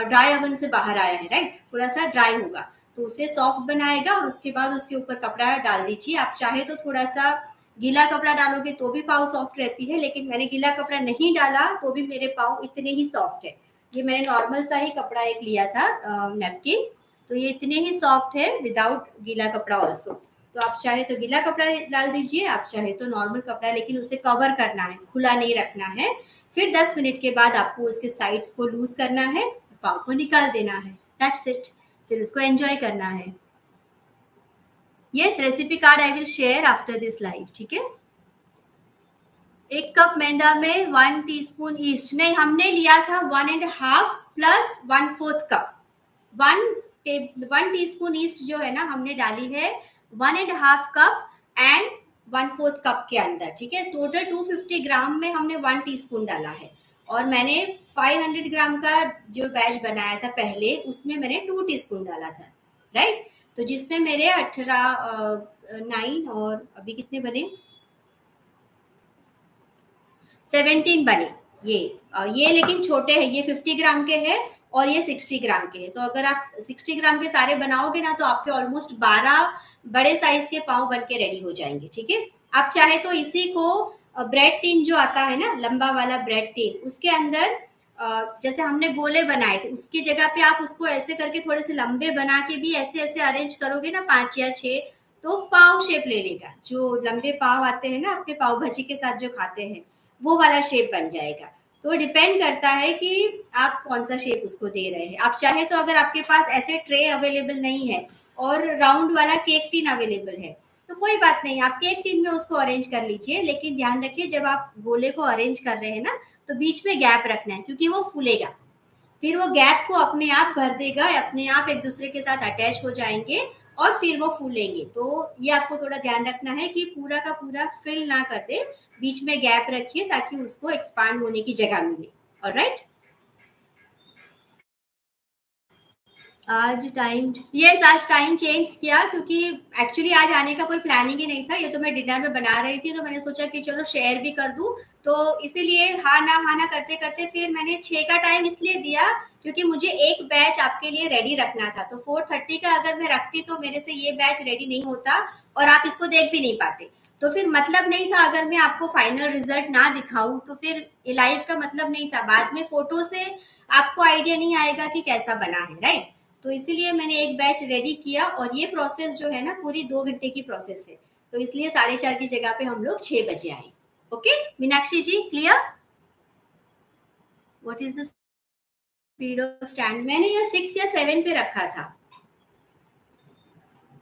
ड्राई ओवन से बाहर आया है राइट थोड़ा सा ड्राई होगा। तो उसे सॉफ्ट बनाएगा और उसके बाद उसके ऊपर कपड़ा डाल दीजिए। आप चाहे तो थोड़ा सा गीला कपड़ा डालोगे तो भी पाव सॉफ्ट रहती है, लेकिन मैंने गीला कपड़ा नहीं डाला तो भी मेरे पाव इतने ही सॉफ्ट है। ये मैंने नॉर्मल सा ही कपड़ा एक लिया था नेपकिन तो ये इतने ही सॉफ्ट है विदाउट गीला कपड़ा ऑल्सो तो आप चाहे तो गीला कपड़ा डाल दीजिए, आप चाहे तो नॉर्मल कपड़ा, लेकिन उसे कवर करना है, खुला नहीं रखना है। फिर 10 मिनट के बाद आपको उसके साइड्स को लूज करना है, पाव को निकाल देना है। दैट्स इट फिर उसको एंजॉय करना है। Yes recipe card I will share after this live ठीक है? एक कप मैदा में वन टीस्पून ईस्ट नहीं, हमने लिया था one and half plus one fourth cup one one teaspoon yeast जो है ना, हमने डाली है one and half cup and one fourth cup के अंदर, ठीक है? टोटल टू फिफ्टी ग्राम में हमने वन टीस्पून डाला है। और मैंने 500 ग्राम का जो बैच बनाया था पहले, उसमें मैंने टू टीस्पून डाला था राइट तो जिसमें मेरे अठारह नाइन और अभी कितने बने? सेवेंटीन बने, ये ये लेकिन छोटे हैं, ये फिफ्टी ग्राम के हैं और ये सिक्सटी ग्राम के हैं। तो अगर आप सिक्सटी ग्राम के सारे बनाओगे ना तो आपके ऑलमोस्ट बारह बड़े साइज़ के पाव बन के रेडी हो जाएँगे, ठीक है? आप चाहे तो इसी को ब्रेड टीन जो आता है ना, लंबा वाला ब्रेड टीन उसके अंदर जैसे हमने गोले बनाए थे, उसकी जगह पे आप उसको ऐसे करके थोड़े से लंबे बना के भी ऐसे ऐसे अरेंज करोगे ना, पाँच या छह तो पाव शेप ले लेगा। जो लंबे पाव आते हैं ना, अपने पाव भाजी के साथ जो खाते हैं, वो वाला शेप बन जाएगा। तो डिपेंड करता है कि आप कौन सा शेप उसको दे रहे हैं। आप चाहे तो अगर आपके पास ऐसे ट्रे अवेलेबल नहीं है और राउंड वाला केक टिन अवेलेबल है तो कोई बात नहीं, आप केक टिन में उसको अरेंज कर लीजिए, लेकिन ध्यान रखिए जब आप गोले को अरेंज कर रहे हैं ना तो बीच में गैप रखना है, क्योंकि वो फूलेगा। फिर वो गैप को अपने आप भर देगा, अपने आप एक दूसरे के साथ अटैच हो जाएँगे और फिर वो फूलेंगे। तो ये आपको थोड़ा ध्यान रखना है कि पूरा का पूरा फिल ना कर दे, बीच में गैप रखिए ताकि उसको एक्सपांड होने की जगह मिले। और राइट आज टाइम यस आज टाइम चेंज किया, क्योंकि एक्चुअली आज आने का कोई प्लानिंग ही नहीं था। ये तो मैं डिनर में बना रही थी तो मैंने सोचा कि चलो शेयर भी कर दूँ तो इसीलिए हाँ ना हाँ ना करते करते फिर मैंने छः का टाइम इसलिए दिया क्योंकि मुझे एक बैच आपके लिए रेडी रखना था। तो फोर थर्टी का अगर मैं रखती तो मेरे से ये बैच रेडी नहीं होता और आप इसको देख भी नहीं पाते। तो फिर मतलब नहीं था अगर मैं आपको फाइनल रिज़ल्ट ना दिखाऊँ तो फिर लाइव का मतलब नहीं था। बाद में फ़ोटो से आपको आइडिया नहीं आएगा कि कैसा बना है राइट तो इसीलिए मैंने एक बैच रेडी किया और ये प्रोसेस जो है ना, पूरी दो घंटे की प्रोसेस है। तो इसलिए साढ़े चार की जगह पे हम लोग छह बजे आए। Okay Meenakshi ji clear what is the speed of stand मैंने ये सिक्स या सेवन पे रखा था।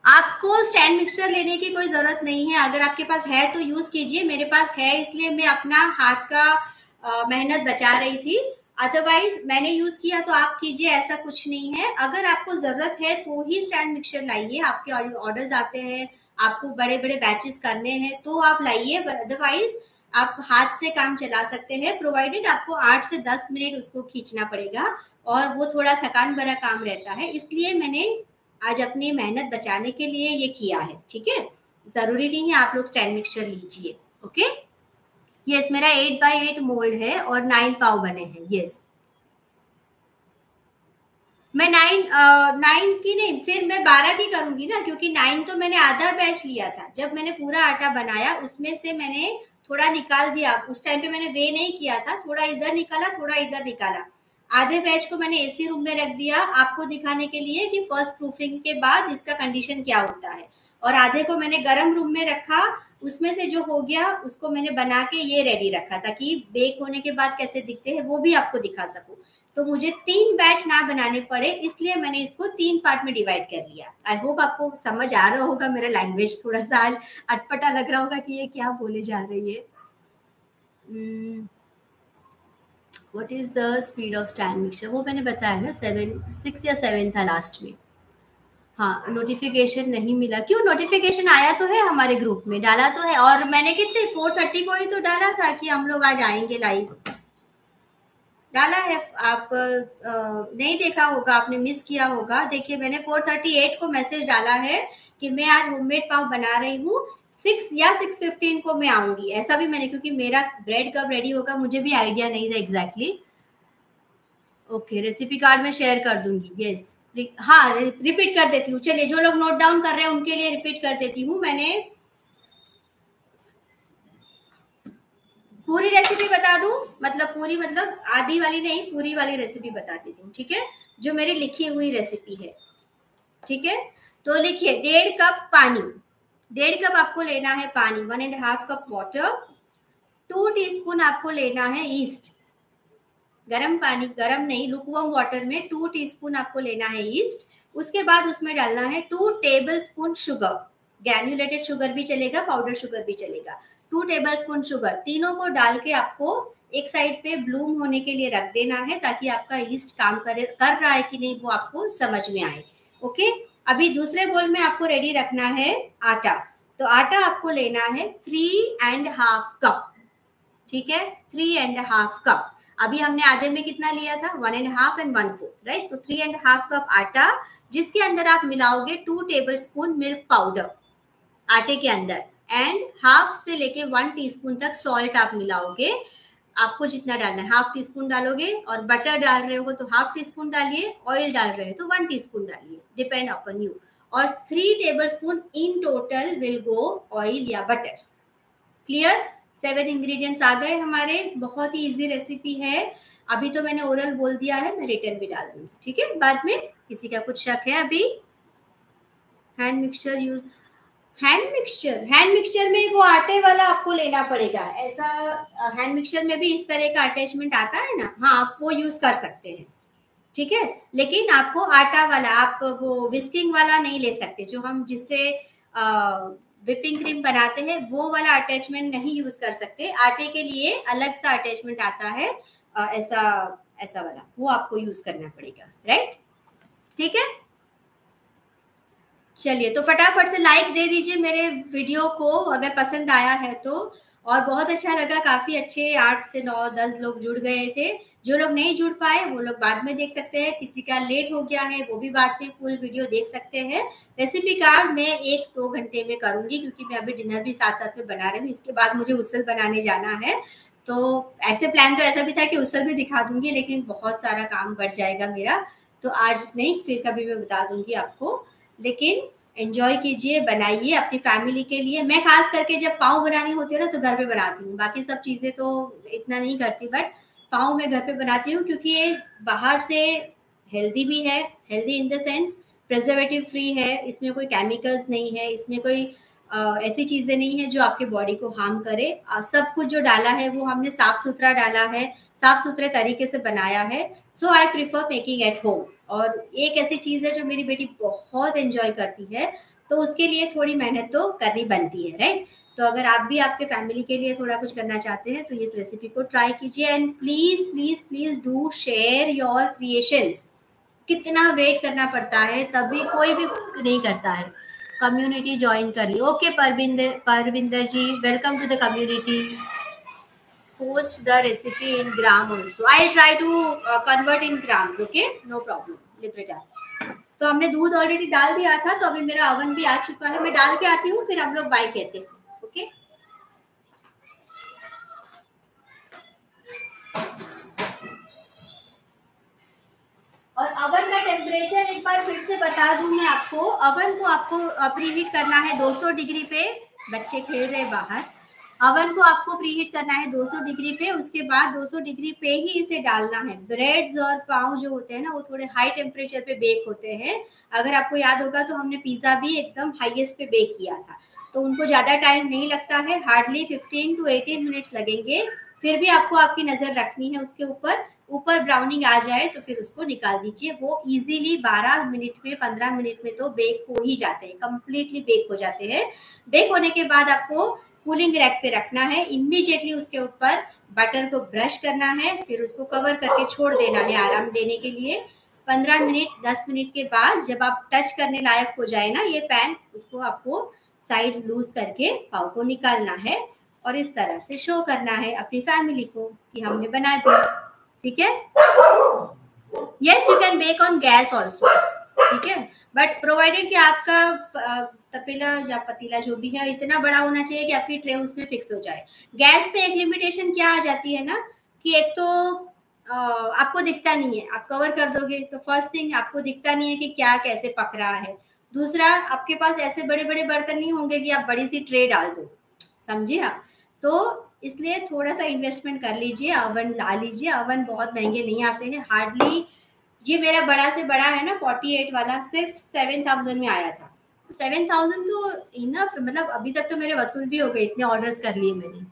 आपको स्टैंड मिक्सचर लेने की कोई ज़रूरत नहीं है। अगर आपके पास है तो यूज़ कीजिए। मेरे पास है इसलिए मैं अपना हाथ का मेहनत बचा रही थी। अदरवाइज़ मैंने यूज़ किया तो आप कीजिए, ऐसा कुछ नहीं है। अगर आपको ज़रूरत है तो ही स्टैंड मिक्सचर लाइए। आपके ऑर्डर्स आते हैं, आपको बड़े बड़े बैचेस करने हैं तो आप लाइए। अदरवाइज़ आप हाथ से काम चला सकते हैं प्रोवाइडेड आपको आठ से दस मिनट उसको खींचना पड़ेगा और वो थोड़ा थकान भरा काम रहता है। इसलिए मैंने आज अपनी मेहनत बचाने के लिए ये किया है, ठीक है? ज़रूरी नहीं है आप लोग स्टैंड मिक्सचर लीजिए ओके यस मेरा एट बाई एट मोल्ड है और नाइन पाव बने हैं यस मैं नाइन नाइन की नहीं, फिर मैं बारह की करूँगी ना, क्योंकि नाइन तो मैंने आधा बैच लिया था। जब मैंने पूरा आटा बनाया, उसमें से मैंने थोड़ा निकाल दिया। उस टाइम पे मैंने वे नहीं किया था। थोड़ा इधर निकाला, थोड़ा इधर निकाला। आधे बैच को मैंने एसी रूम में रख दिया आपको दिखाने के लिए कि फ़र्स्ट प्रूफिंग के बाद इसका कंडीशन क्या होता है। और आधे को मैंने गर्म रूम में रखा। उसमें से जो हो गया, उसको मैंने बना के ये रेडी रखा ताकि बेक होने के बाद कैसे दिखते हैं, वो भी आपको दिखा सकूँ। तो मुझे तीन बैच ना बनाने पड़े, इसलिए मैंने इसको तीन पार्ट में डिवाइड कर लिया। आई होप आपको समझ आ रहा होगा मेरा लैंग्वेज थोड़ा सा आज अटपटा लग रहा होगा कि ये क्या बोले जा रही है। What is the speed of stand mixture वो मैंने बताया ना सेवन सिक्स या सेवन था लास्ट में। हाँ नोटिफिकेशन नहीं मिला। क्यों? नोटिफिकेशन आया तो है हमारे ग्रुप में, डाला तो है। और मैंने कितने? फोर थर्टी को ही तो डाला था कि हम लोग आज आएँगे लाइव डाला है, आप नहीं देखा होगा, आपने मिस किया होगा। देखिए, मैंने फोर थर्टी एट को मैसेज डाला है कि मैं आज होममेड पाव बना रही हूँ। सिक्स या सिक्स फिफ्टीन को मैं आऊँगी। ऐसा भी मैंने, क्योंकि मेरा ब्रेड कब रेडी होगा, मुझे भी आइडिया नहीं था एग्जैक्टली ओके रेसिपी कार्ड में शेयर कर दूँगी। यस हाँ रिपीट कर देती हूँ। चलिए, जो लोग नोट डाउन कर रहे हैं, उनके लिए रिपीट कर देती हूँ। मैंने पूरी रेसिपी बता दू? मतलब पूरी मतलब आधी वाली नहीं, पूरी वाली रेसिपी बता देती हूँ ठीक है? जो मेरी लिखी हुई रेसिपी है, ठीक है? तो लिखिए, डेढ़ कप पानी, डेढ़ कप आपको लेना है पानी one and half cup water two teaspoon आपको लेना है ईस्ट गरम पानी, गर्म नहीं लुकवम वाटर में टू टीस्पून आपको लेना है ईस्ट उसके बाद उसमें डालना है two tablespoon sugar granulated sugar भी चलेगा पाउडर शुगर भी चलेगा। टू टेबल स्पून शुगर तीनों को डाल के आपको एक साइड पे ब्लूम होने के लिए रख देना है ताकि आपका ईस्ट काम करे, कर रहा है कि नहीं वो आपको समझ में आए। ओके अभी दूसरे बोल में आपको रेडी रखना है आटा। तो आटा आपको लेना है थ्री एंड हाफ़ कप ठीक है? थ्री एंड हाफ़ कप अभी हमने आधे में कितना लिया था? One and half and one four right तो थ्री एंड हाफ़ कप आटा, जिसके अंदर आप मिलाओगे two tablespoon milk powder आटे के अंदर। एंड हाफ़ से लेके वन टीस्पून तक सॉल्ट आप मिलाओगे। आपको जितना डालना है हाफ़ टी स्पून डालोगे और बटर डाल रहे हो तो हाफ़ टी स्पून डालिए ऑयल डाल रहे हो तो वन टी स्पून डालिए डिपेंड अपॉन यू और three tablespoon in total will go oil या बटर क्लियर सेवन इंग्रेडिएंट्स आ गए हमारे। बहुत ही इजी रेसिपी है। अभी तो मैंने ओरल बोल दिया है, मैं रिटर्न भी डाल दूँगी, ठीक है? बाद में किसी का कुछ शक है अभी? Hand mixture use hand mixture hand mixture में वो आटे वाला आपको लेना पड़ेगा। ऐसा हैंड मिक्सचर में भी इस तरह का अटैचमेंट आता है ना हाँ आप वो यूज़ कर सकते हैं। ठीक है? लेकिन आपको आटा वाला, आप वो विस्किंग वाला नहीं ले सकते। जो हम जिससे विपिंग क्रीम बनाते हैं, वो वाला अटैचमेंट नहीं यूज़ कर सकते। आटे के लिए अलग सा अटैचमेंट आता है ऐसा ऐसा वाला। वो आपको यूज़ करना पड़ेगा। राइट ठीक है? चलिए तो फटाफट से लाइक दे दीजिए मेरे वीडियो को, अगर पसंद आया है तो। और बहुत अच्छा लगा, काफ़ी अच्छे आठ से नौ, दस लोग जुड़ गए थे। जो लोग नहीं जुड़ पाए, वो लोग बाद में देख सकते हैं। किसी का लेट हो गया है, वो भी बाद में फुल वीडियो देख सकते हैं। रेसिपी कार्ड मैं एक दो तो घंटे में करूँगी, क्योंकि मैं अभी डिनर भी साथ साथ में बना रही हूँ। इसके बाद मुझे उसल बनाने जाना है। तो ऐसे प्लान तो ऐसा भी था कि उसल भी दिखा दूँगी, लेकिन बहुत सारा काम बढ़ जाएगा मेरा। तो आज नहीं, फिर कभी मैं बता दूँगी आपको। लेकिन एंजॉय कीजिए बनाइए अपनी फैमिली के लिए। मैं खास करके जब पाव बनानी होती है ना तो घर पे बनाती हूँ। बाकी सब चीज़ें तो इतना नहीं करती बट पाव मैं घर पे बनाती हूँ क्योंकि ये बाहर से हेल्दी भी है healthy in the sense preservative free है इसमें कोई केमिकल्स नहीं है इसमें कोई आ, ऐसी चीज़ें नहीं है जो आपके बॉडी को हार्म करे। आ, सब कुछ जो डाला है वो हमने साफ़ सुथरा डाला है साफ़ सुथरे तरीके से बनाया है। So I prefer making at home और एक ऐसी चीज़ है जो मेरी बेटी बहुत एंजॉय करती है तो उसके लिए थोड़ी मेहनत तो करनी बनती है राइट तो अगर आप भी आपके फैमिली के लिए थोड़ा कुछ करना चाहते हैं तो इस रेसिपी को ट्राई कीजिए and please please please do share your creations कितना वेट करना पड़ता है, तभी कोई भी नहीं करता है। कम्युनिटी ज्वाइन कर ली। Okay Parvinder Parvinder ji welcome to the community post the recipe in gram also. I'll try to uh, convert in grams. Okay, no problem. लिब्रेटा तो हमने दूध ऑलरेडी डाल दिया था तो अभी मेरा अवन भी आ चुका है मैं डाल के आती हूँ फिर हम लोग बाय कहते हैं ओके और अवन का टेम्परेचर एक बार फिर से बता दूँ मैं आपको अवन को आपको प्रीहीट करना है 200 डिग्री पे बच्चे खेल रहे बाहर अवन को आपको प्रीहीट करना है 200 डिग्री पे, उसके बाद 200 डिग्री पे ही इसे डालना है। ब्रेड्स और पाव जो होते हैं ना, वो थोड़े हाई टेम्परेचर पे बेक होते हैं। अगर आपको याद होगा तो हमने पिज्जा भी एकदम हाईएस्ट पे बेक किया था। तो उनको ज़्यादा टाइम नहीं लगता है हार्डली 15 टू 18 मिनट्स लगेंगे। फिर भी आपको आपकी नज़र रखनी है उसके ऊपर। ऊपर ब्राउनिंग आ जाए तो फिर उसको निकाल दीजिए। वो इजीली 12 मिनट में 15 मिनट में तो बेक हो ही जाते हैं कंप्लीटली बेक हो जाते हैं। बेक होने के बाद आपको कूलिंग रैक पे रखना है। इमीडिएटली उसके ऊपर बटर को ब्रश करना है, फिर उसको कवर करके छोड़ देना है आराम देने के लिए। पंद्रह मिनट, दस मिनट के बाद जब आप टच करने लायक हो जाए ना, ये पैन उसको आपको साइड्स लूज करके पाव को निकालना है और इस तरह से शो करना है अपनी फैमिली को कि हमने बना दिया। ठीक है? Yes you can bake on gas also ठीक है? बट प्रोवाइडेड कि आपका तपेला या पतीला जो भी है, इतना बड़ा होना चाहिए कि आपकी ट्रे उसमें फिक्स हो जाए। गैस पे एक लिमिटेशन क्या आ जाती है ना, कि एक तो आपको दिखता नहीं है, आप कवर कर दोगे तो फ़र्स्ट थिंग आपको दिखता नहीं है कि क्या कैसे पक रहा है। दूसरा, आपके पास ऐसे बड़े बड़े बर्तन नहीं होंगे कि आप बड़ी सी ट्रे डाल दो, समझे आप? तो इसलिए थोड़ा सा इन्वेस्टमेंट कर लीजिए अवन ला लीजिए अवन बहुत महँगे नहीं आते हैं हार्डली ये मेरा बड़ा से बड़ा है ना फोर्टी एट वाला, सिर्फ़ सेवन थाउज़ेंड में आया था। सेवन थाउज़ेंड तो इनफ मतलब अभी तक तो मेरे वसूल भी हो गए, इतने ऑर्डर्स कर लिए मैंने।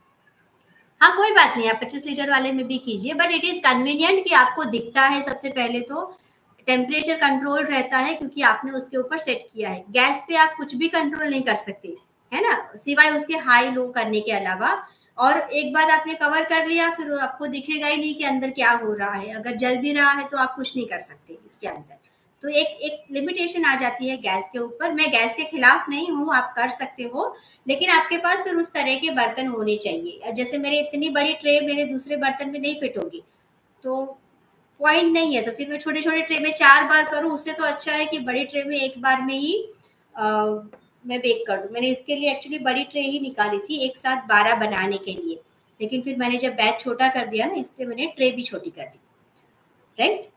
हाँ कोई बात नहीं, आप पच्चीस लीटर वाले में भी कीजिए। बट इट इज़ कन्वीनियंट कि आपको दिखता है सबसे पहले तो। टेम्परेचर कंट्रोल रहता है क्योंकि आपने उसके ऊपर सेट किया है। गैस पे आप कुछ भी कंट्रोल नहीं कर सकते, है ना? सिवाय उसके हाई लो करने के अलावा। और एक बार आपने कवर कर लिया, फिर आपको दिखेगा ही नहीं कि अंदर क्या हो रहा है। अगर जल भी रहा है तो आप कुछ नहीं कर सकते इसके अंदर। तो एक एक लिमिटेशन आ जाती है गैस के ऊपर। मैं गैस के खिलाफ नहीं हूँ आप कर सकते हो लेकिन आपके पास फिर उस तरह के बर्तन होने चाहिए। जैसे मेरे इतनी बड़ी ट्रे मेरे दूसरे बर्तन में नहीं फिट होगी तो पॉइंट नहीं है। तो फिर मैं छोटे छोटे ट्रे में चार बार करूँ उससे तो अच्छा है कि बड़ी ट्रे में एक बार में ही आ, मैं बेक कर दूँ। मैंने इसके लिए एक्चुअली बड़ी ट्रे ही निकाली थी एक साथ बारह बनाने के लिए। लेकिन फिर मैंने जब बैच छोटा कर दिया ना इसलिए मैंने ट्रे भी छोटी कर दी। राइट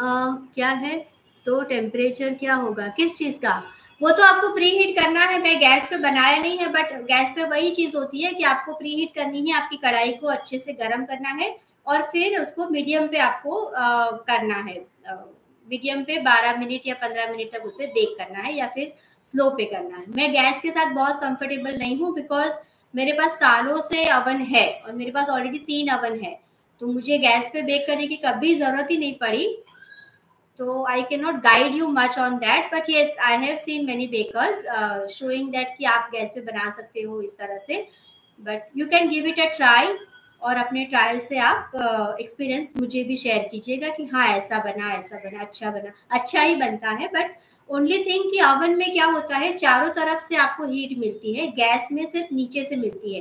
क्या है? तो टेम्परेचर क्या होगा? किस चीज़ का? वो तो आपको प्री हीट करना है। मैं गैस पे बनाया नहीं है बट गैस पे वही चीज़ होती है कि आपको प्री हीट करनी है आपकी कढ़ाई को अच्छे से गर्म करना है और फिर उसको मीडियम पे आपको आ, करना है। मीडियम पे 12 मिनट या 15 मिनट तक उसे बेक करना है या फिर स्लो पे करना है। मैं गैस के साथ बहुत कंफर्टेबल नहीं हूँ बिकॉज़ मेरे पास सालों से अवन है और मेरे पास ऑलरेडी तीन अवन है। तो मुझे गैस पे बेक करने की कभी ज़रूरत ही नहीं पड़ी। तो I can not guide you much on that but yes I have seen many bakers showing that कि आप गैस पे बना सकते हो इस तरह से। But you can give it a try और अपने ट्रायल से आप एक्सपीरियंस uh, मुझे भी शेयर कीजिएगा कि हाँ ऐसा बना ऐसा बना अच्छा बना अच्छा ही बनता है। बट ओनली थिंग कि ओवन में क्या होता है चारों तरफ़ से आपको हीट मिलती है गैस में सिर्फ़ नीचे से मिलती है।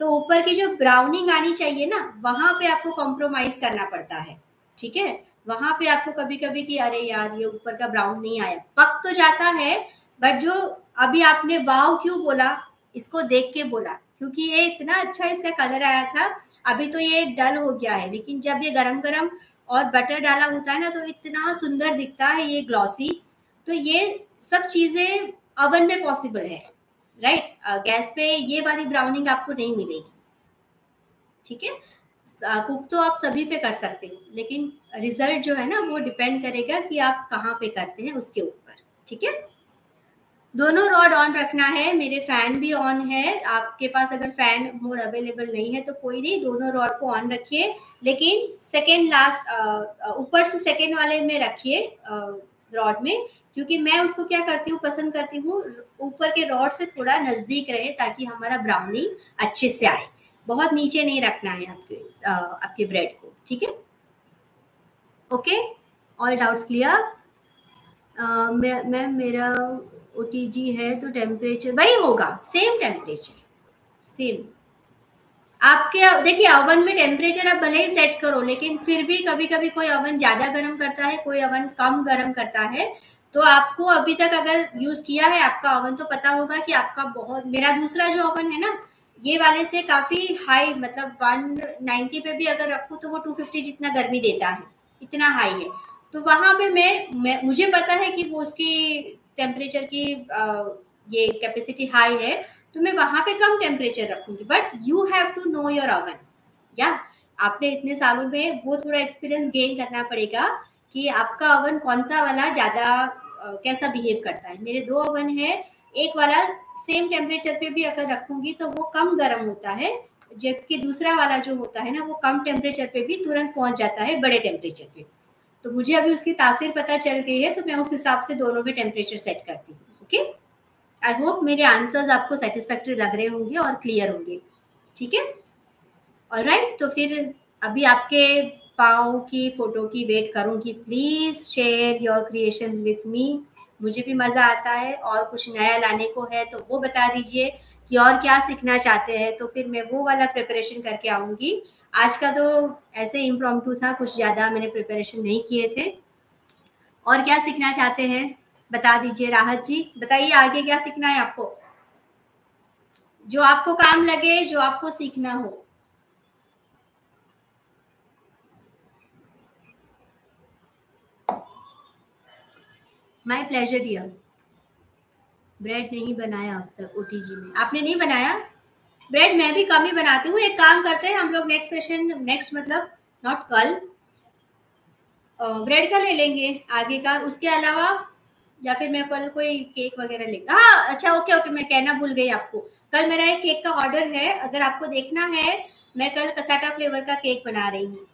तो ऊपर की जो ब्राउनिंग आनी चाहिए ना वहाँ पे आपको कॉम्प्रोमाइज करना पड़ता है ठीक है? वहाँ पे आपको कभी कभी कि, अरे यार, ये ऊपर का ब्राउन नहीं आया। पक तो जाता है बट जो अभी आपने वाव क्यों बोला, इसको देख के बोला। क्योंकि ये इतना अच्छा इसका कलर आया था, अभी तो ये डल हो गया है। लेकिन जब ये गरम गरम और बटर डाला होता है ना तो इतना सुंदर दिखता है ये ग्लॉसी तो ये सब चीज़ें अवन में पॉसिबल है राइट गैस पे ये वाली ब्राउनिंग आपको नहीं मिलेगी। ठीक है? कुक तो आप सभी पे कर सकते हो, लेकिन रिज़ल्ट जो है ना, वो डिपेंड करेगा कि आप कहाँ पे करते हैं उसके ऊपर, ठीक है? दोनों रॉड ऑन रखना है, मेरे फ़ैन भी ऑन है, आपके पास अगर फ़ैन मोड अवेलेबल नहीं है तो कोई नहीं, दोनों रॉड को ऑन रखिए, लेकिन सेकेंड लास्ट ऊपर से सेकेंड वाले में रखिए रॉड में, क्योंकि मैं उसको क्या करती हूँ, पसंद करती हूँ, ऊपर के रॉड से थोड़ा नज़दीक रहे ताकि हमारा ब्राउनिंग अच्छे से आए। बहुत नीचे नहीं रखना है आपके आपके ब्रेड को, ठीक है? Okay all doubts clear ma'am मेरा ओटीजी है तो टेम्परेचर वही होगा सेम टेम्परेचर सेम आपके, देखिए ओवन में टेम्परेचर आप भले ही सेट करो, लेकिन फिर भी कभी कभी कोई ओवन ज़्यादा गर्म करता है, कोई ओवन कम गर्म करता है तो आपको अभी तक अगर यूज़ किया है आपका ओवन तो पता होगा कि आपका बहुत, मेरा दूसरा जो ओवन है ना ये वाले से काफ़ी हाई मतलब 190 पे भी अगर रखूँ तो वो 250 जितना गर्मी देता है इतना हाई है। तो वहाँ पे मैं, मैं मुझे पता है कि वो उसकी टेम्परेचर की आ, ये कैपेसिटी हाई है तो मैं वहाँ पे कम टेम्परेचर रखूँगी। But you have to know your oven या आपने इतने सालों में वो थोड़ा एक्सपीरियंस गेन करना पड़ेगा कि आपका ओवन कौन सा वाला ज़्यादा कैसा बिहेव करता है। मेरे दो ओवन है एक वाला सेम टेम्परेचर पे भी अगर रखूँगी तो वो कम गर्म होता है, जबकि दूसरा वाला जो होता है ना, वो कम टेम्परेचर पे भी तुरंत पहुँच जाता है बड़े टेम्परेचर पे। तो मुझे अभी उसकी तासीर पता चल गई है तो मैं उस हिसाब से दोनों भी टेम्परेचर सेट करती हूँ ओके आई होप मेरे आंसर्स आपको सेटिस्फैक्ट्री लग रहे होंगे और क्लियर होंगे, ठीक है? और राइट तो फिर अभी आपके पाओ की फ़ोटो की वेट करूँगी। Please share your creation with me मुझे भी मज़ा आता है और कुछ नया लाने को है तो वो बता दीजिए कि और क्या सीखना चाहते हैं। तो फिर मैं वो वाला प्रिपरेशन करके आऊँगी। आज का तो ऐसे इम्प्रोम्प्टू था, कुछ ज़्यादा मैंने प्रिपरेशन नहीं किए थे। और क्या सीखना चाहते हैं? बता दीजिए राहत जी। बताइए आगे क्या सीखना है आपको? जो आपको काम लगे, जो आपको सीखना हो। माय प्लेजर डियर ब्रेड नहीं बनाया अब तक ओटीजी में। आपने नहीं बनाया? ब्रेड मैं भी कम ही बनाती हूँ। एक काम करते हैं, हम लोग नेक्स्ट सेशन नेक्स्ट मतलब नॉट कल ब्रेड का ले लेंगे आगे का। उसके अलावा, या फिर मैं कल कोई केक वगैरह लेंगे। हाँ अच्छा ओके ओके मैं कहना भूल गई आपको। कल मेरा एक केक का ऑर्डर है। अगर आपको देखना है, मैं कल कसाटा फ्लेवर का केक बना रही हूँ।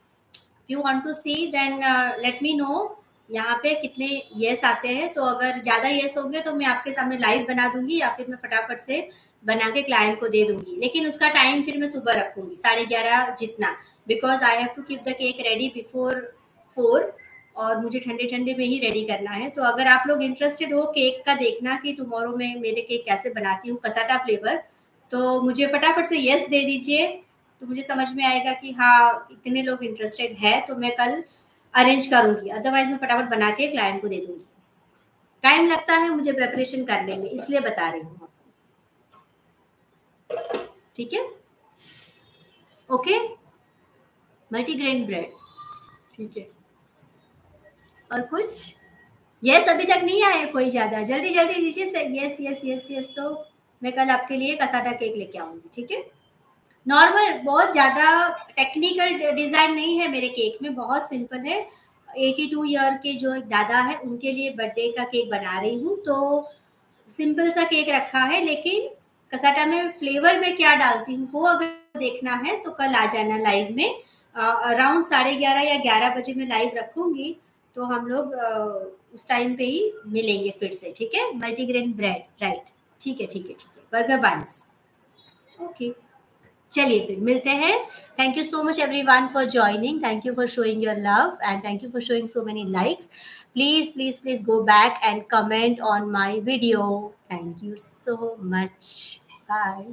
You want to see then let me know यहाँ पे कितने येस आते हैं तो अगर ज़्यादा येस होंगे तो मैं आपके सामने लाइव बना दूँगी या फिर मैं फटाफट से बना के क्लाइंट को दे दूँगी। लेकिन उसका टाइम फिर मैं सुबह रखूँगी, साढ़े ग्यारह जितना। Because I have to keep the cake ready before four और मुझे ठंडे ठंडे में ही रेडी करना है। तो अगर आप लोग इंटरेस्टेड हो केक का देखना कि टुमारो में मेरे केक कैसे बनाती हूँ, कसाटा फ्लेवर तो मुझे फटाफट से यस दे दीजिए। तो मुझे समझ में आएगा कि हाँ इतने लोग इंटरेस्टेड है तो मैं कल अरेंज करूँगी। अदरवाइज़ मैं फटाफट बना के क्लाइंट को दे दूँगी। टाइम लगता है मुझे प्रेपरेशन करने में, इसलिए बता रही हूँ ठीक है? ओके मल्टीग्रेन ब्रेड ठीक है। और कुछ? यस अभी तक नहीं आया कोई ज़्यादा। जल्दी जल्दी दीजिए। यस यस यस यस तो मैं कल आपके लिए कसाटा केक लेके आऊँगी। ठीक है? नॉर्मल बहुत ज़्यादा टेक्निकल डिज़ाइन नहीं है मेरे केक में, बहुत सिंपल है। 82 ईयर के जो एक दादा है, उनके लिए बर्थडे का केक बना रही हूँ तो सिंपल सा केक रखा है, लेकिन कसाटा में फ्लेवर में क्या डालती हूँ, वो अगर देखना है तो कल आ जाना लाइव में। अराउंड साढ़े ग्यारह या ग्यारह बजे मैं लाइव रखूँगी तो हम लोग उस टाइम पे ही मिलेंगे फिर से, ठीक है? मल्टीग्रेन ब्रेड राइट ठीक है ठीक है ठीक है। बर्गर बाँस ओके चलिए फिर मिलते हैं। Thank you so much everyone for joining thank you for showing your love and thank you for showing so many likes please please please go back and comment on my video thank you so much bye